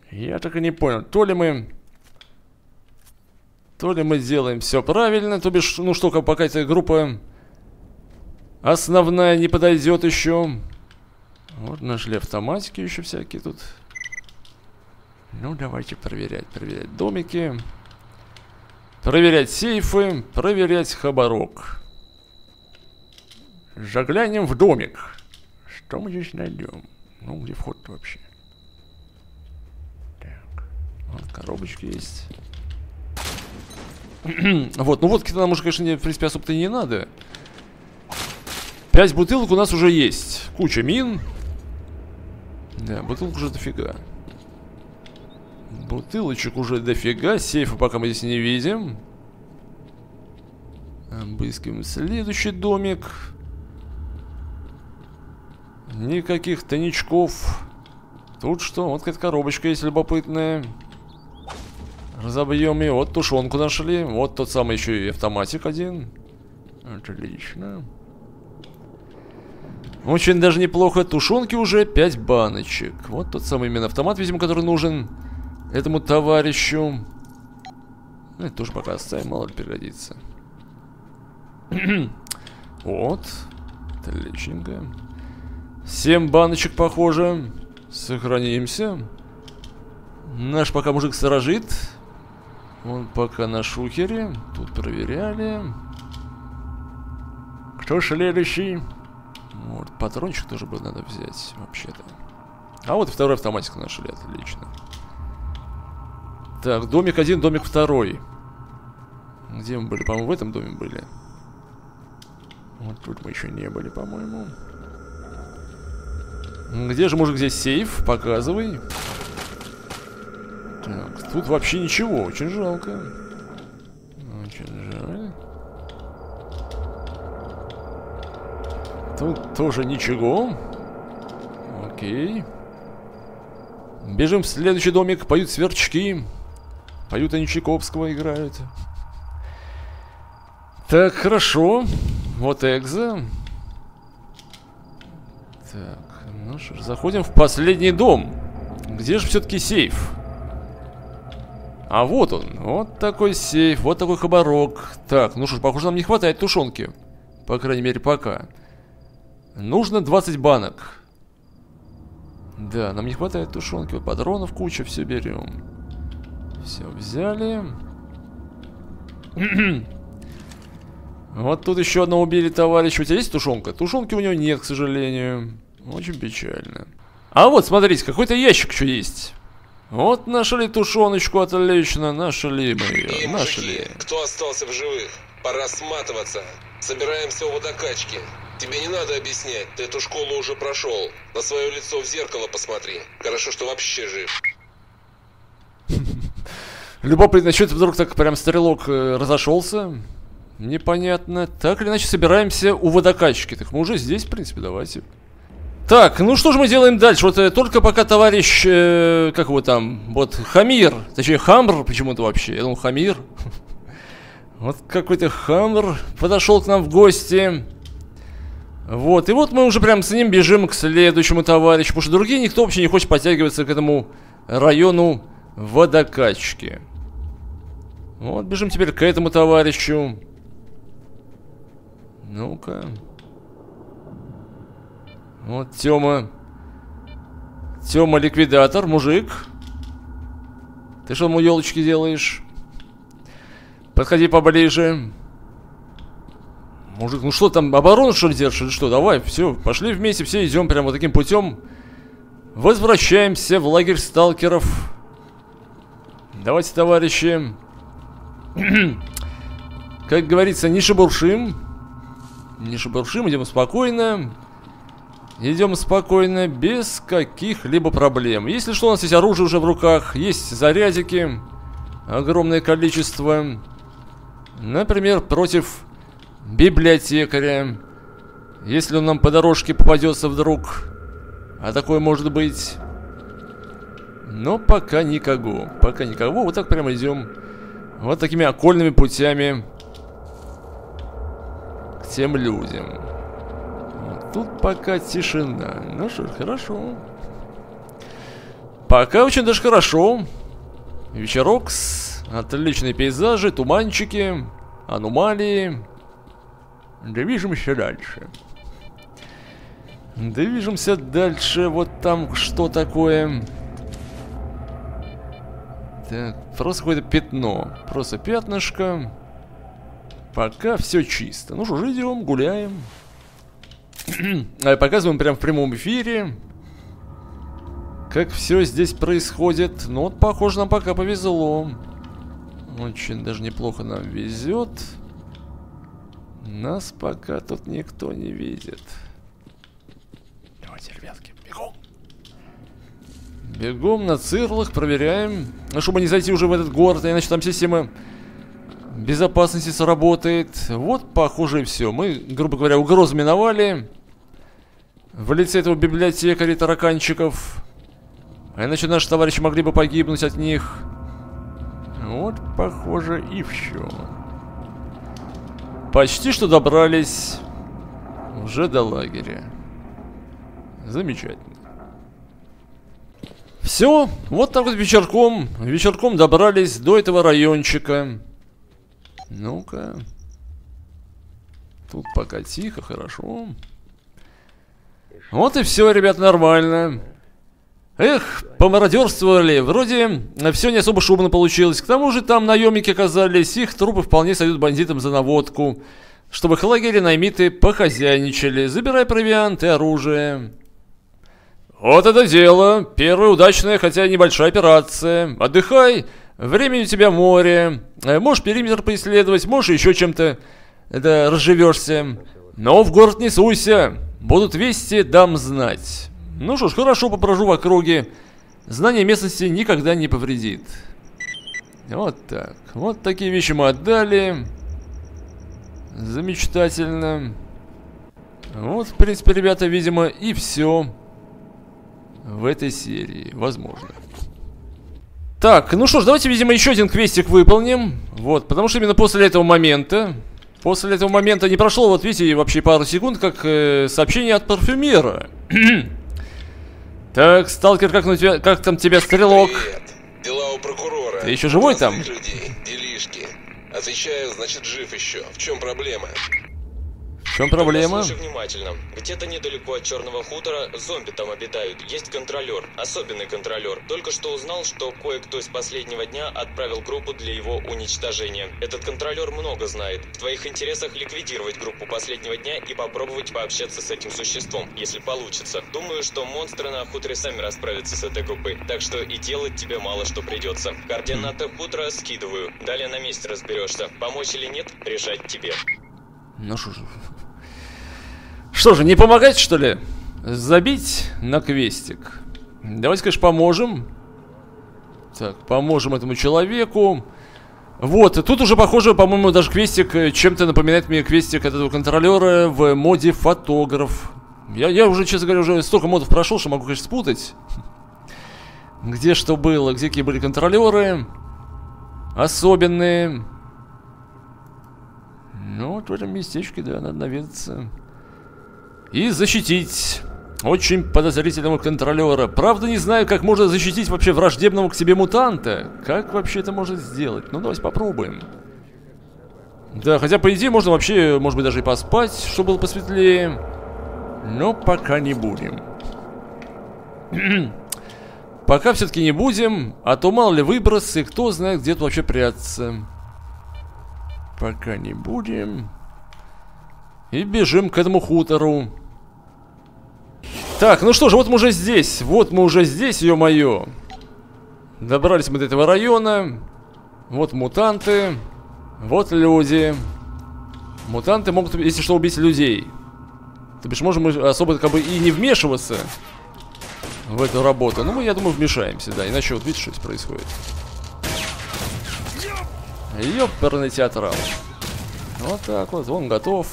Я так и не понял, то ли мы то ли мы делаем все правильно, то бишь, ну что, пока эта группа основная не подойдет еще. Вот нашли автоматики еще всякие тут. Ну, давайте проверять, проверять домики. Проверять сейфы, проверять хабарок. Заглянем в домик. Что мы здесь найдем? Ну, где вход вообще? Так, вот коробочки есть. вот, ну водки нам уже, конечно, в принципе, особо-то не надо. Пять бутылок у нас уже есть. Куча мин. Да, бутылок уже дофига. Бутылочек уже дофига. Сейфа пока мы здесь не видим. Обыскиваем следующий домик. Никаких тайничков. Тут что? Вот какая-то коробочка есть любопытная. Разобьем ее. Вот тушенку нашли. Вот тот самый еще и автоматик один. Отлично. Очень даже неплохо. Тушенки уже 5 баночек. Вот тот самый именно автомат, видимо, который нужен этому товарищу. Ну, это тоже пока оставим, мало ли пригодится. вот. Отличненько. 7 баночек, похоже. Сохранимся. Наш пока мужик сторожит. Он пока на шухере. Тут проверяли. Кто следующий? Вот, патрончик тоже бы надо взять, вообще-то. А вот второй автоматик нашли, отлично. Так, домик один, домик второй. Где мы были? По-моему, в этом доме были. Вот тут мы еще не были, по-моему. Где же, мужик, здесь сейф? Показывай. Так, тут вообще ничего, очень жалко. Очень жаль. Тут тоже ничего. Окей. Бежим в следующий домик, поют сверчки. Поют они Чайковского играют. Так, хорошо. Вот экзо. Так, ну что ж, заходим в последний дом. Где же все-таки сейф? А вот он. Вот такой сейф, вот такой хабарок. Так, ну что ж, похоже, нам не хватает тушенки. По крайней мере, пока. Нужно 20 банок. Да, нам не хватает тушенки. Вот патронов куча, все берем. Все взяли. вот тут еще одного убили товарища. У тебя есть тушенка? Тушенки у него нет, к сожалению. Очень печально. А вот, смотрите, какой-то ящик еще есть. Вот нашли тушеночку, отлично, нашли мы ее, Эй, нашли. мужики, кто остался в живых? Пора сматываться. Собираемся у водокачки. Тебе не надо объяснять, ты эту школу уже прошел. На свое лицо в зеркало посмотри. Хорошо, что вообще жив. Любопытно, что это вдруг так прям стрелок э, разошелся? Непонятно. Так или иначе, собираемся у водокачки. Так мы уже здесь, в принципе, давайте. Так, ну что же мы делаем дальше? Вот э, только пока товарищ, э, как его там, вот Хамир, точнее Хамбр почему-то вообще, я думал Хамир. Вот какой-то Хамбр подошел к нам в гости. Вот, и вот мы уже прям с ним бежим к следующему товарищу, потому что другие никто вообще не хочет подтягиваться к этому району водокачки. Вот, бежим теперь к этому товарищу. Ну-ка. Вот Тёма. Тёма ликвидатор, мужик. Ты что ему елочки делаешь? Подходи поближе. Мужик, ну что там, оборону что ли держишь что? Давай, все, пошли вместе, все идем прямо вот таким путем. Возвращаемся в лагерь сталкеров. Давайте, товарищи. как говорится, не шебуршим. Не шебуршим, идем спокойно. Идем спокойно, без каких-либо проблем. Если что, у нас есть оружие уже в руках, есть зарядики, огромное количество. Например, против библиотекаря. Если он нам по дорожке попадется вдруг, а такое может быть. Но пока никого, пока никого. Вот так прямо идем, вот такими окольными путями к тем людям. Тут пока тишина. Ну что ж, хорошо. Пока очень даже хорошо. Вечерок отличные пейзажи, туманчики, аномалии. Движемся дальше. Движемся дальше. Вот там что такое? Так, просто какое-то пятно. Просто пятнышко. Пока все чисто. Ну что ж, идем, гуляем. А, Показываем прям в прямом эфире. Как все здесь происходит. Ну вот, похоже, нам пока повезло. Очень даже неплохо нам везет. Нас пока тут никто не видит. Давайте, ребятки, бегом. Бегом на цирлах, проверяем. Ну, чтобы не зайти уже в этот город, иначе там система безопасности сработает. Вот, похоже, и все. Мы, грубо говоря, угрозу миновали. В лице этого библиотекаря тараканчиков. А иначе наши товарищи могли бы погибнуть от них. Вот, похоже, и все. Почти что добрались уже до лагеря. Замечательно. Все, вот так вот вечерком, вечерком добрались до этого райончика. Ну-ка. Тут пока тихо, хорошо. Вот и все, ребят, нормально. Эх, помародерствовали. Вроде все не особо шумно получилось. К тому же там наемники оказались. Их трупы вполне сойдут бандитам за наводку. Чтобы в лагере наймиты похозяйничали. Забирай провиант и оружие. Вот это дело. Первая удачная, хотя небольшая операция. Отдыхай. Времени у тебя море. Э, Можешь периметр поисследовать, можешь еще чем-то это разживешься. Но в город не суйся. Будут вести, дам знать. Ну что ж, хорошо попрожу в округе. Знание местности никогда не повредит. Вот так. Вот такие вещи мы отдали. Замечательно. Вот, в принципе, ребята, видимо, и все в этой серии. Возможно. Так, ну что ж, давайте, видимо, еще один квестик выполним. Вот, потому что именно после этого момента... После этого момента не прошло, вот видите, вообще пару секунд, как э, сообщение от парфюмера. так, сталкер, как, на тебя, как там тебя стрелок? Привет. Дела у прокурора. Ты еще живой там? Людей, делишки. Отвечаю, значит, жив еще. В чем проблема? Чем проблема? Слушай внимательно. Где-то недалеко от Черного хутора зомби там обитают. Есть контролер, особенный контролер. Только что узнал, что кое-кто из последнего дня отправил группу для его уничтожения. Этот контролер много знает. В твоих интересах ликвидировать группу последнего дня и попробовать пообщаться с этим существом, если получится. Думаю, что монстры на хуторе сами расправятся с этой группой, так что и делать тебе мало что придется. Координаты хутора скидываю. Далее на месте разберешься. Помочь или нет, решать тебе. Ну что же. Что же, не помогать, что ли? Забить на квестик. Давайте, конечно, поможем. Так, поможем этому человеку. Вот, и тут уже, похоже, по-моему, даже квестик э, чем-то напоминает мне квестик этого контролера в моде фотограф. Я, я уже, честно говоря, уже столько модов прошел, что могу, конечно, спутать. Где что было, где какие были контролеры. Особенные. Ну, вот в этом местечке, да, надо наведаться. И защитить очень подозрительного контролера. Правда, не знаю, как можно защитить вообще враждебного к себе мутанта. Как вообще это можно сделать? Ну, давайте попробуем. Да, хотя, по идее, можно вообще, может быть, даже и поспать, чтобы было посветлее. Но пока не будем. пока все-таки не будем, а то мало ли выбросы, кто знает, где тут вообще прятаться. Пока не будем. И бежим к этому хутору. Так, ну что же, вот мы уже здесь. Вот мы уже здесь, ё-моё. Добрались мы до этого района. Вот мутанты. Вот люди. Мутанты могут, если что, убить людей. То бишь, можем мы особо как бы и не вмешиваться в эту работу. Ну, мы, я думаю, вмешаемся, да. Иначе вот видите, что здесь происходит. Ёперный театрал. Вот так вот, он готов.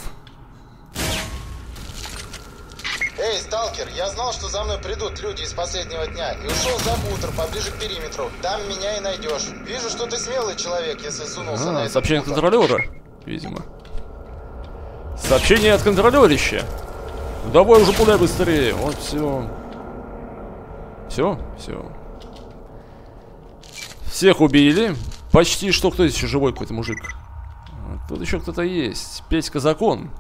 Эй, сталкер, я знал, что за мной придут люди из последнего дня и ушел за бутер поближе к периметру. Там меня и найдешь. Вижу, что ты смелый человек, если сунулся А, на этот сообщение от хутор. контролера, видимо. Сообщение от контролерища. Давай уже пуляй быстрее. Вот все. Все, все. Всех убили. Почти что кто здесь еще живой какой-то мужик. Тут еще кто-то есть. Петька закон.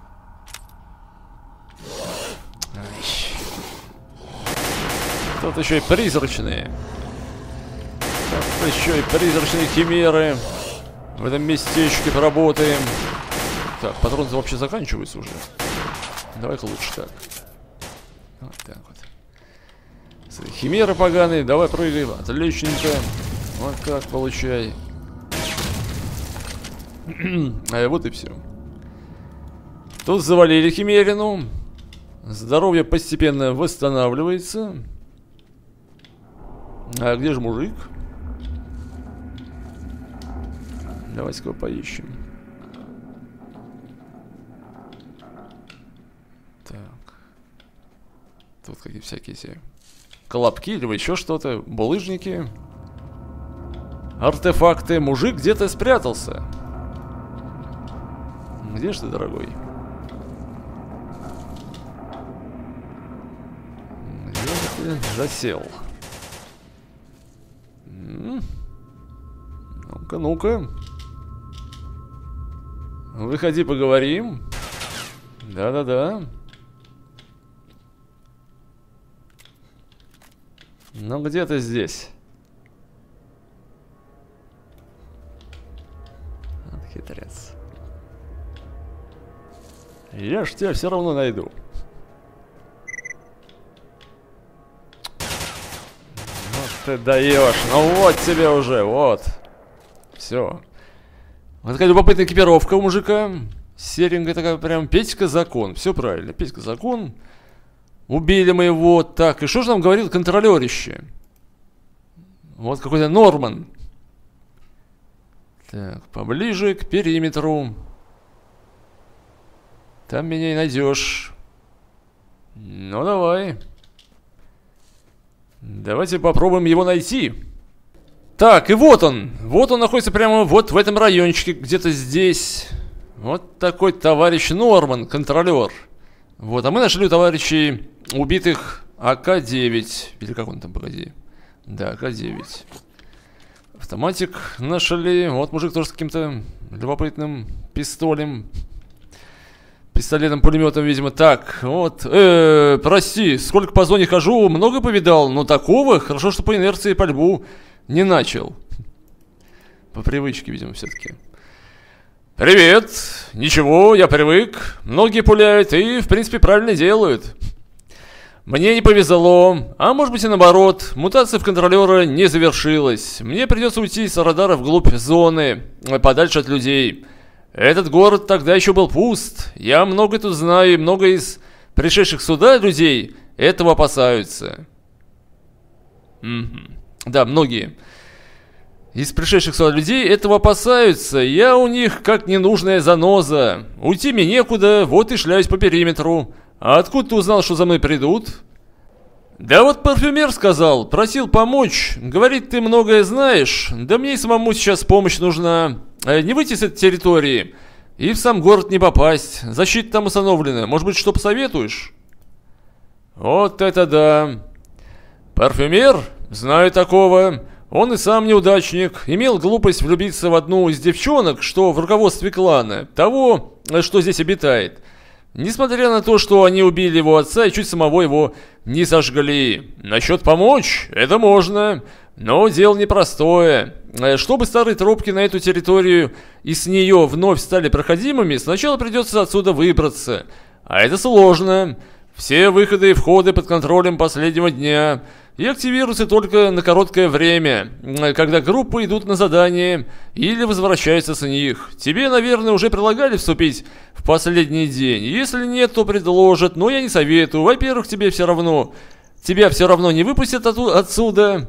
Тут еще и призрачные. Тут еще и призрачные химеры. В этом местечке поработаем. Так, патроны вообще заканчиваются уже. Давай-ка лучше так. Вот так вот. Химеры поганые, давай прыгай. Отличненько. Вот так получай. А вот и все. Тут завалили Химерину. Здоровье постепенно восстанавливается. А где же мужик? Давайте-ка его поищем. Так. Тут какие всякие эти колобки или еще что-то, булыжники. Артефакты. Мужик где-то спрятался. Где ж ты, дорогой? Где же ты засел? Ну-ка, ну-ка. Выходи, поговорим. Да-да-да. Ну, где ты здесь? Хитрец. Я ж тебя все равно найду. Вот ты даешь. Ну вот тебе уже, вот. Все. Вот такая любопытная экипировка у мужика. Серенькая такая прям. Петька закон. Все правильно. Петька закон. Убили мы его. Так, и что же нам говорил контролерище? Вот какой-то Норман. Так, поближе к периметру. Там меня и найдешь. Ну, давай. Давайте попробуем его найти. Так, и вот он. Вот он находится прямо вот в этом райончике, где-то здесь. Вот такой товарищ Норман, контролер. Вот, а мы нашли у товарищей убитых АК-9. Или как он там, погоди. Да, АК-9. Автоматик нашли. Вот мужик тоже с каким-то любопытным пистолем. Пистолетом-пулеметом, видимо. Так, вот. Э, прости, сколько по зоне хожу, много повидал, но такого, хорошо, что по инерции по льву не начал. По привычке, видимо, все-таки. Привет. Ничего, я привык. Многие пуляют и, в принципе, правильно делают. Мне не повезло, а может быть и наоборот, мутация в контролера не завершилась. Мне придется уйти с радара вглубь зоны, подальше от людей. Этот город тогда еще был пуст. Я много тут знаю, и много из пришедших сюда людей этого опасаются. Угу. Да, многие. Из пришедших сюда людей этого опасаются. Я у них как ненужная заноза. Уйти мне некуда, вот и шляюсь по периметру. А откуда ты узнал, что за мной придут? Да вот парфюмер сказал, просил помочь. Говорит, ты многое знаешь. Да мне и самому сейчас помощь нужна. Э, не выйти с этой территории. И в сам город не попасть. Защита там установлена. Может быть, что посоветуешь? Вот это да. Парфюмер? Знаю такого. Он и сам неудачник. Имел глупость влюбиться в одну из девчонок, что в руководстве клана. Того, что здесь обитает. Несмотря на то, что они убили его отца и чуть самого его не сожгли. Насчет помочь, это можно. Но дело непростое. Э, чтобы старые тропки на эту территорию и с нее вновь стали проходимыми, сначала придется отсюда выбраться. А это сложно. Все выходы и входы под контролем последнего дня и активируются только на короткое время, когда группы идут на задание или возвращаются с них. Тебе, наверное, уже предлагали вступить в последний день. Если нет, то предложат, но я не советую. Во-первых, тебе все равно... Тебя все равно не выпустят отсюда.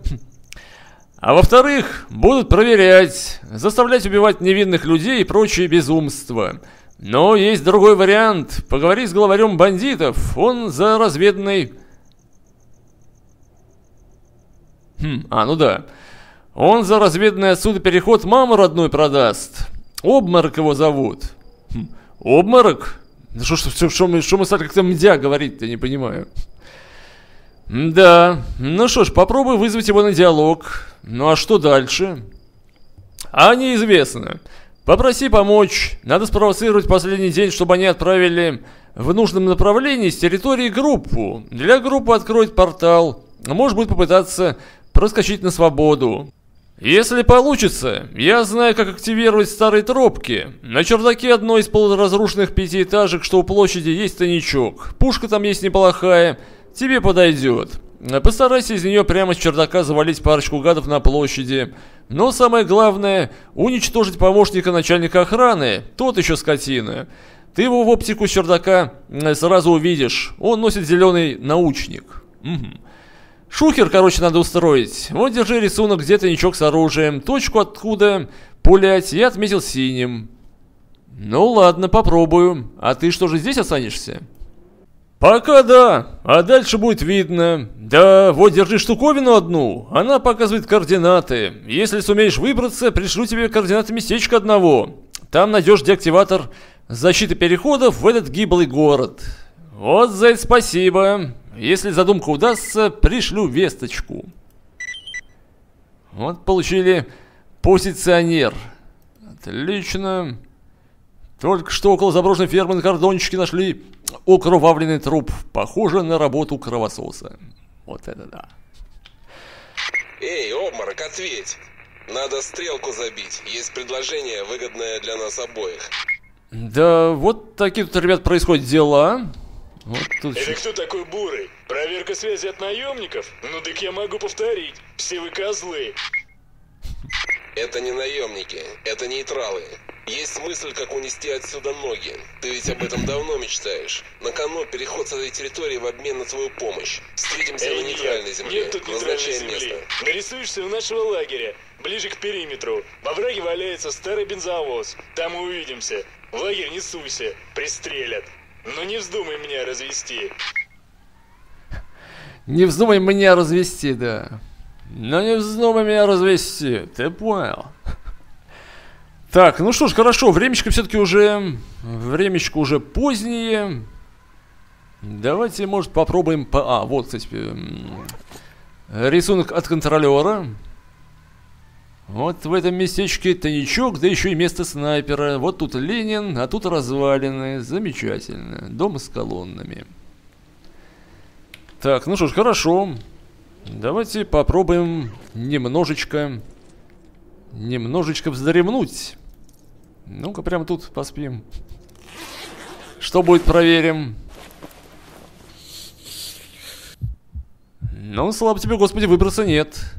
А во-вторых, будут проверять, заставлять убивать невинных людей и прочие безумства. Но есть другой вариант. Поговори с главарем бандитов. Он за разведной... Хм, а, ну да. Он за разведанный отсюда переход маму родную продаст. Обморок его зовут. Хм, обморок? Да что, что, что, мы, что мы стали как-то мдя говорить-то, не понимаю. Да, ну что ж, попробуй вызвать его на диалог. Ну а что дальше? А неизвестно. Попроси помочь. Надо спровоцировать последний день, чтобы они отправили в нужном направлении с территории группу. Для группы откроет портал. Может быть попытаться проскочить на свободу. Если получится, я знаю, как активировать старые тропки. На чердаке одной из полуразрушенных пятиэтажек, что у площади, есть тайничок. Пушка там есть неплохая, тебе подойдет. Постарайся из нее прямо с чердака завалить парочку гадов на площади. Но самое главное, уничтожить помощника начальника охраны, тот еще скотина. Ты его в оптику чердака сразу увидишь, он носит зеленый научник. Угу. Шухер, короче, надо устроить. Вот держи рисунок, где тайничок с оружием, точку откуда пулять я отметил синим. Ну ладно, попробую. А ты что же здесь останешься? Пока да, а дальше будет видно. Да, вот держи штуковину одну, она показывает координаты. Если сумеешь выбраться, пришлю тебе координаты местечка одного. Там найдешь деактиватор защиты переходов в этот гиблый город. Вот за это спасибо. Если задумка удастся, пришлю весточку. Вот получили позиционер. Отлично. Только что около заброшенной фермы на кордончике нашли окровавленный труп. Похоже на работу кровососа. Вот это да. Эй, обморок, ответь. Надо стрелку забить. Есть предложение, выгодное для нас обоих. Да, вот такие тут, ребят, происходят дела. Вот тут Это кто такой бурый? Проверка связи от наемников? Ну так я могу повторить. Все вы козлы. Это не наемники, это нейтралы. Есть смысл, как унести отсюда ноги. Ты ведь об этом давно мечтаешь. На кону переход с этой территории в обмен на твою помощь. Встретимся Эй, на нейтральной нет, земле. нет тут нейтральной земли. место. Нарисуешься у нашего лагеря, ближе к периметру. Во враге валяется старый бензовоз. Там и увидимся. В лагерь не суйся, пристрелят. Но не вздумай меня развести. Не вздумай меня развести, да. Но не вздумай меня развести, ты понял? Так, ну что ж, хорошо, времечко все-таки уже... Времечко уже позднее. Давайте, может, попробуем... По... А, вот, кстати, рисунок от контролера. Вот в этом местечке тайничок, да еще и место снайпера. Вот тут Ленин, а тут развалины. Замечательно. Дом с колоннами. Так, ну что ж, хорошо. Давайте попробуем немножечко... Немножечко вздремнуть. Ну-ка, прямо тут поспим. Что будет, проверим. Ну, слава тебе, Господи, выброса нет.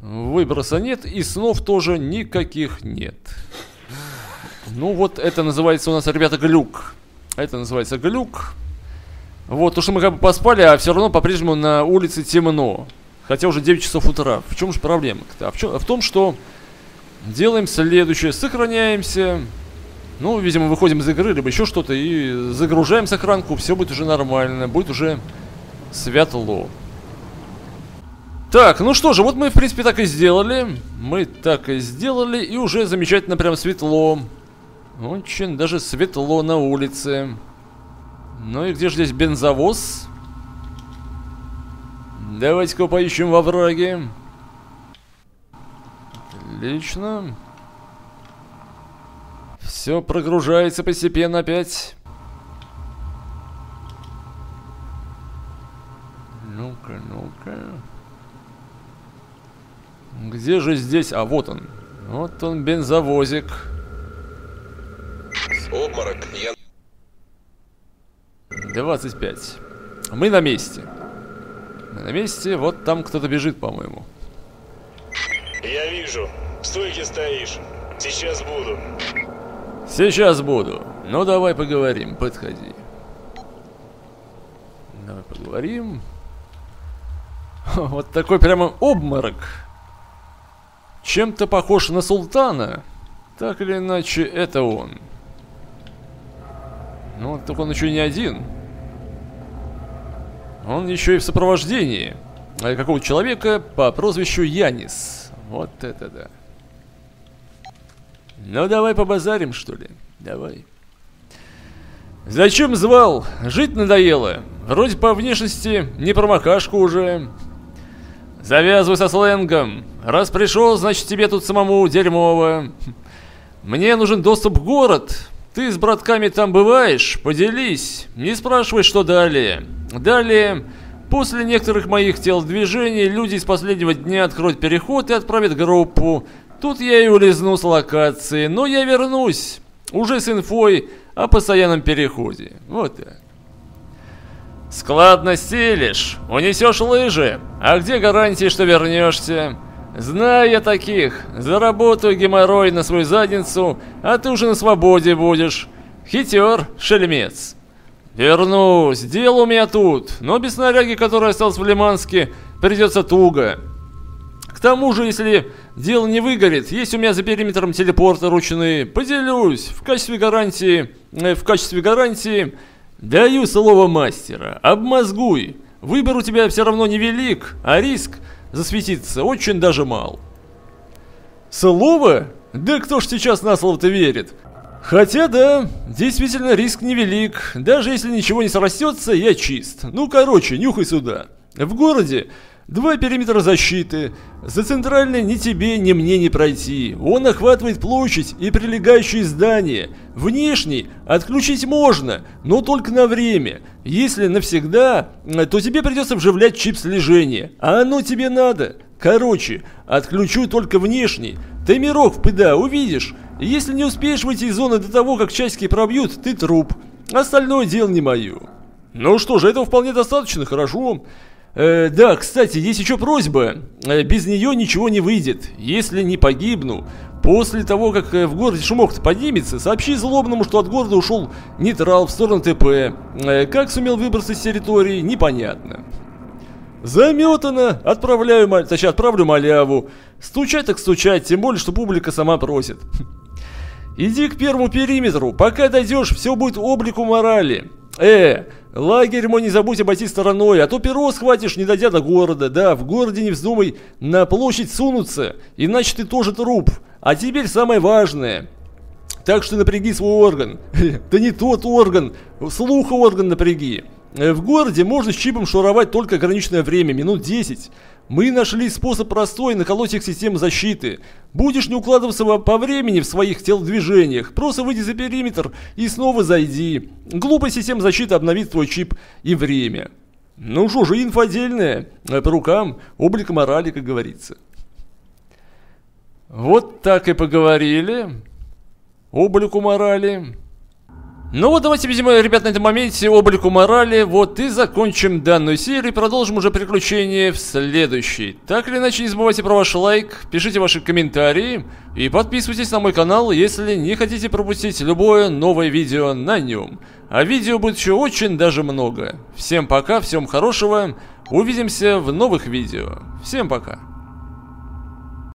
Выброса нет, и снов тоже никаких нет. Ну, вот это называется у нас, ребята, глюк. Это называется глюк. Вот, то, что мы как бы поспали, а все равно по-прежнему на улице темно. Хотя уже 9 часов утра. В чем же проблема-то? А в, чем, в том, что делаем следующее. Сохраняемся. Ну, видимо, выходим из игры, либо еще что-то, и загружаем сохранку. Все будет уже нормально. Будет уже светло. Так, ну что же, вот мы, в принципе, так и сделали. Мы так и сделали, и уже замечательно прям светло. Очень даже светло на улице. Ну и где же здесь бензовоз? Давайте-ка поищем во враге. Отлично. Все прогружается постепенно опять. Ну-ка, ну-ка. Где же здесь? А, вот он. Вот он, бензовозик. Обморок, я 25. Мы на месте. Мы на месте. Вот там кто-то бежит, по-моему. Я вижу. В стойке стоишь. Сейчас буду. Сейчас буду. Ну, давай поговорим. Подходи. Давай поговорим. Вот такой прямо обморок. Чем-то похож на султана. Так или иначе, это он. Ну, только он еще не один. Он еще и в сопровождении э, какого-то человека по прозвищу Янис. Вот это да. Ну, давай побазарим, что ли? Давай. Зачем звал? Жить надоело. Вроде по внешности не промокашку уже. Завязывай со сленгом. Раз пришел, значит тебе тут самому дерьмово. Мне нужен доступ в город. Ты с братками там бываешь? Поделись. Не спрашивай, что далее. Далее, после некоторых моих телодвижений, люди из последнего дня откроют переход и отправят группу. Тут я и улизну с локации, но я вернусь. Уже с инфой о постоянном переходе. Вот так. Складно стелишь, унесешь лыжи. А где гарантии, что вернешься? Знаю я таких. Заработаю геморрой на свою задницу, а ты уже на свободе будешь. Хитер, шельмец. Вернусь, дело у меня тут, но без снаряги, которая осталась в Лиманске, придется туго. К тому же, если дело не выгорит, есть у меня за периметром телепорты ручные. Поделюсь, в качестве гарантии, э, в качестве гарантии даю слово мастера. Обмозгуй. Выбор у тебя все равно невелик, а риск засветиться очень даже мал. Слово? Да кто ж сейчас на слово-то верит? Хотя да, действительно риск невелик. Даже если ничего не срастется, я чист. Ну короче, нюхай сюда. В городе два периметра защиты. За центральный ни тебе, ни мне не пройти. Он охватывает площадь и прилегающие здания. Внешний отключить можно, но только на время. Если навсегда, то тебе придется вживлять чип слежения. А оно тебе надо. Короче, отключу только внешний. Ты мирок в ПДА увидишь. Если не успеешь выйти из зоны до того, как часики пробьют, ты труп. Остальное дело не мое. Ну что же, этого вполне достаточно, хорошо. Э, да, кстати, есть еще просьба. Э, без нее ничего не выйдет. Если не погибну, после того, как э, в городе шумок поднимется, сообщи злобному, что от города ушел нейтрал в сторону ТП. Э, как сумел выбраться с территории, непонятно. Заметано. Отправляю, точнее, отправлю маляву. Стучать так стучать, тем более, что публика сама просит. Иди к первому периметру. Пока дойдешь, все будет облику морали. Э, Лагерь мой не забудь обойти стороной, а то перо схватишь, не дойдя до города. Да, в городе не вздумай на площадь сунуться, иначе ты тоже труп. А теперь самое важное. Так что напряги свой орган. Да не тот орган, слуха орган напряги. Э, В городе можно с чипом шуровать только ограниченное время, минут 10. Мы нашли способ простой наколоть их систему защиты. Будешь не укладываться по времени в своих телодвижениях, просто выйди за периметр и снова зайди. Глупая система защиты обновит твой чип и время. Ну что же, инфа отдельная, э, по рукам, облика морали, как говорится. Вот так и поговорили. Облику морали. Ну вот давайте, видимо, ребят, на этом моменте облику морали вот и закончим данную серию и продолжим уже приключения в следующей. Так или иначе, не забывайте про ваш лайк, пишите ваши комментарии и подписывайтесь на мой канал, если не хотите пропустить любое новое видео на нем. А видео будет еще очень даже много. Всем пока, всем хорошего, увидимся в новых видео. Всем пока.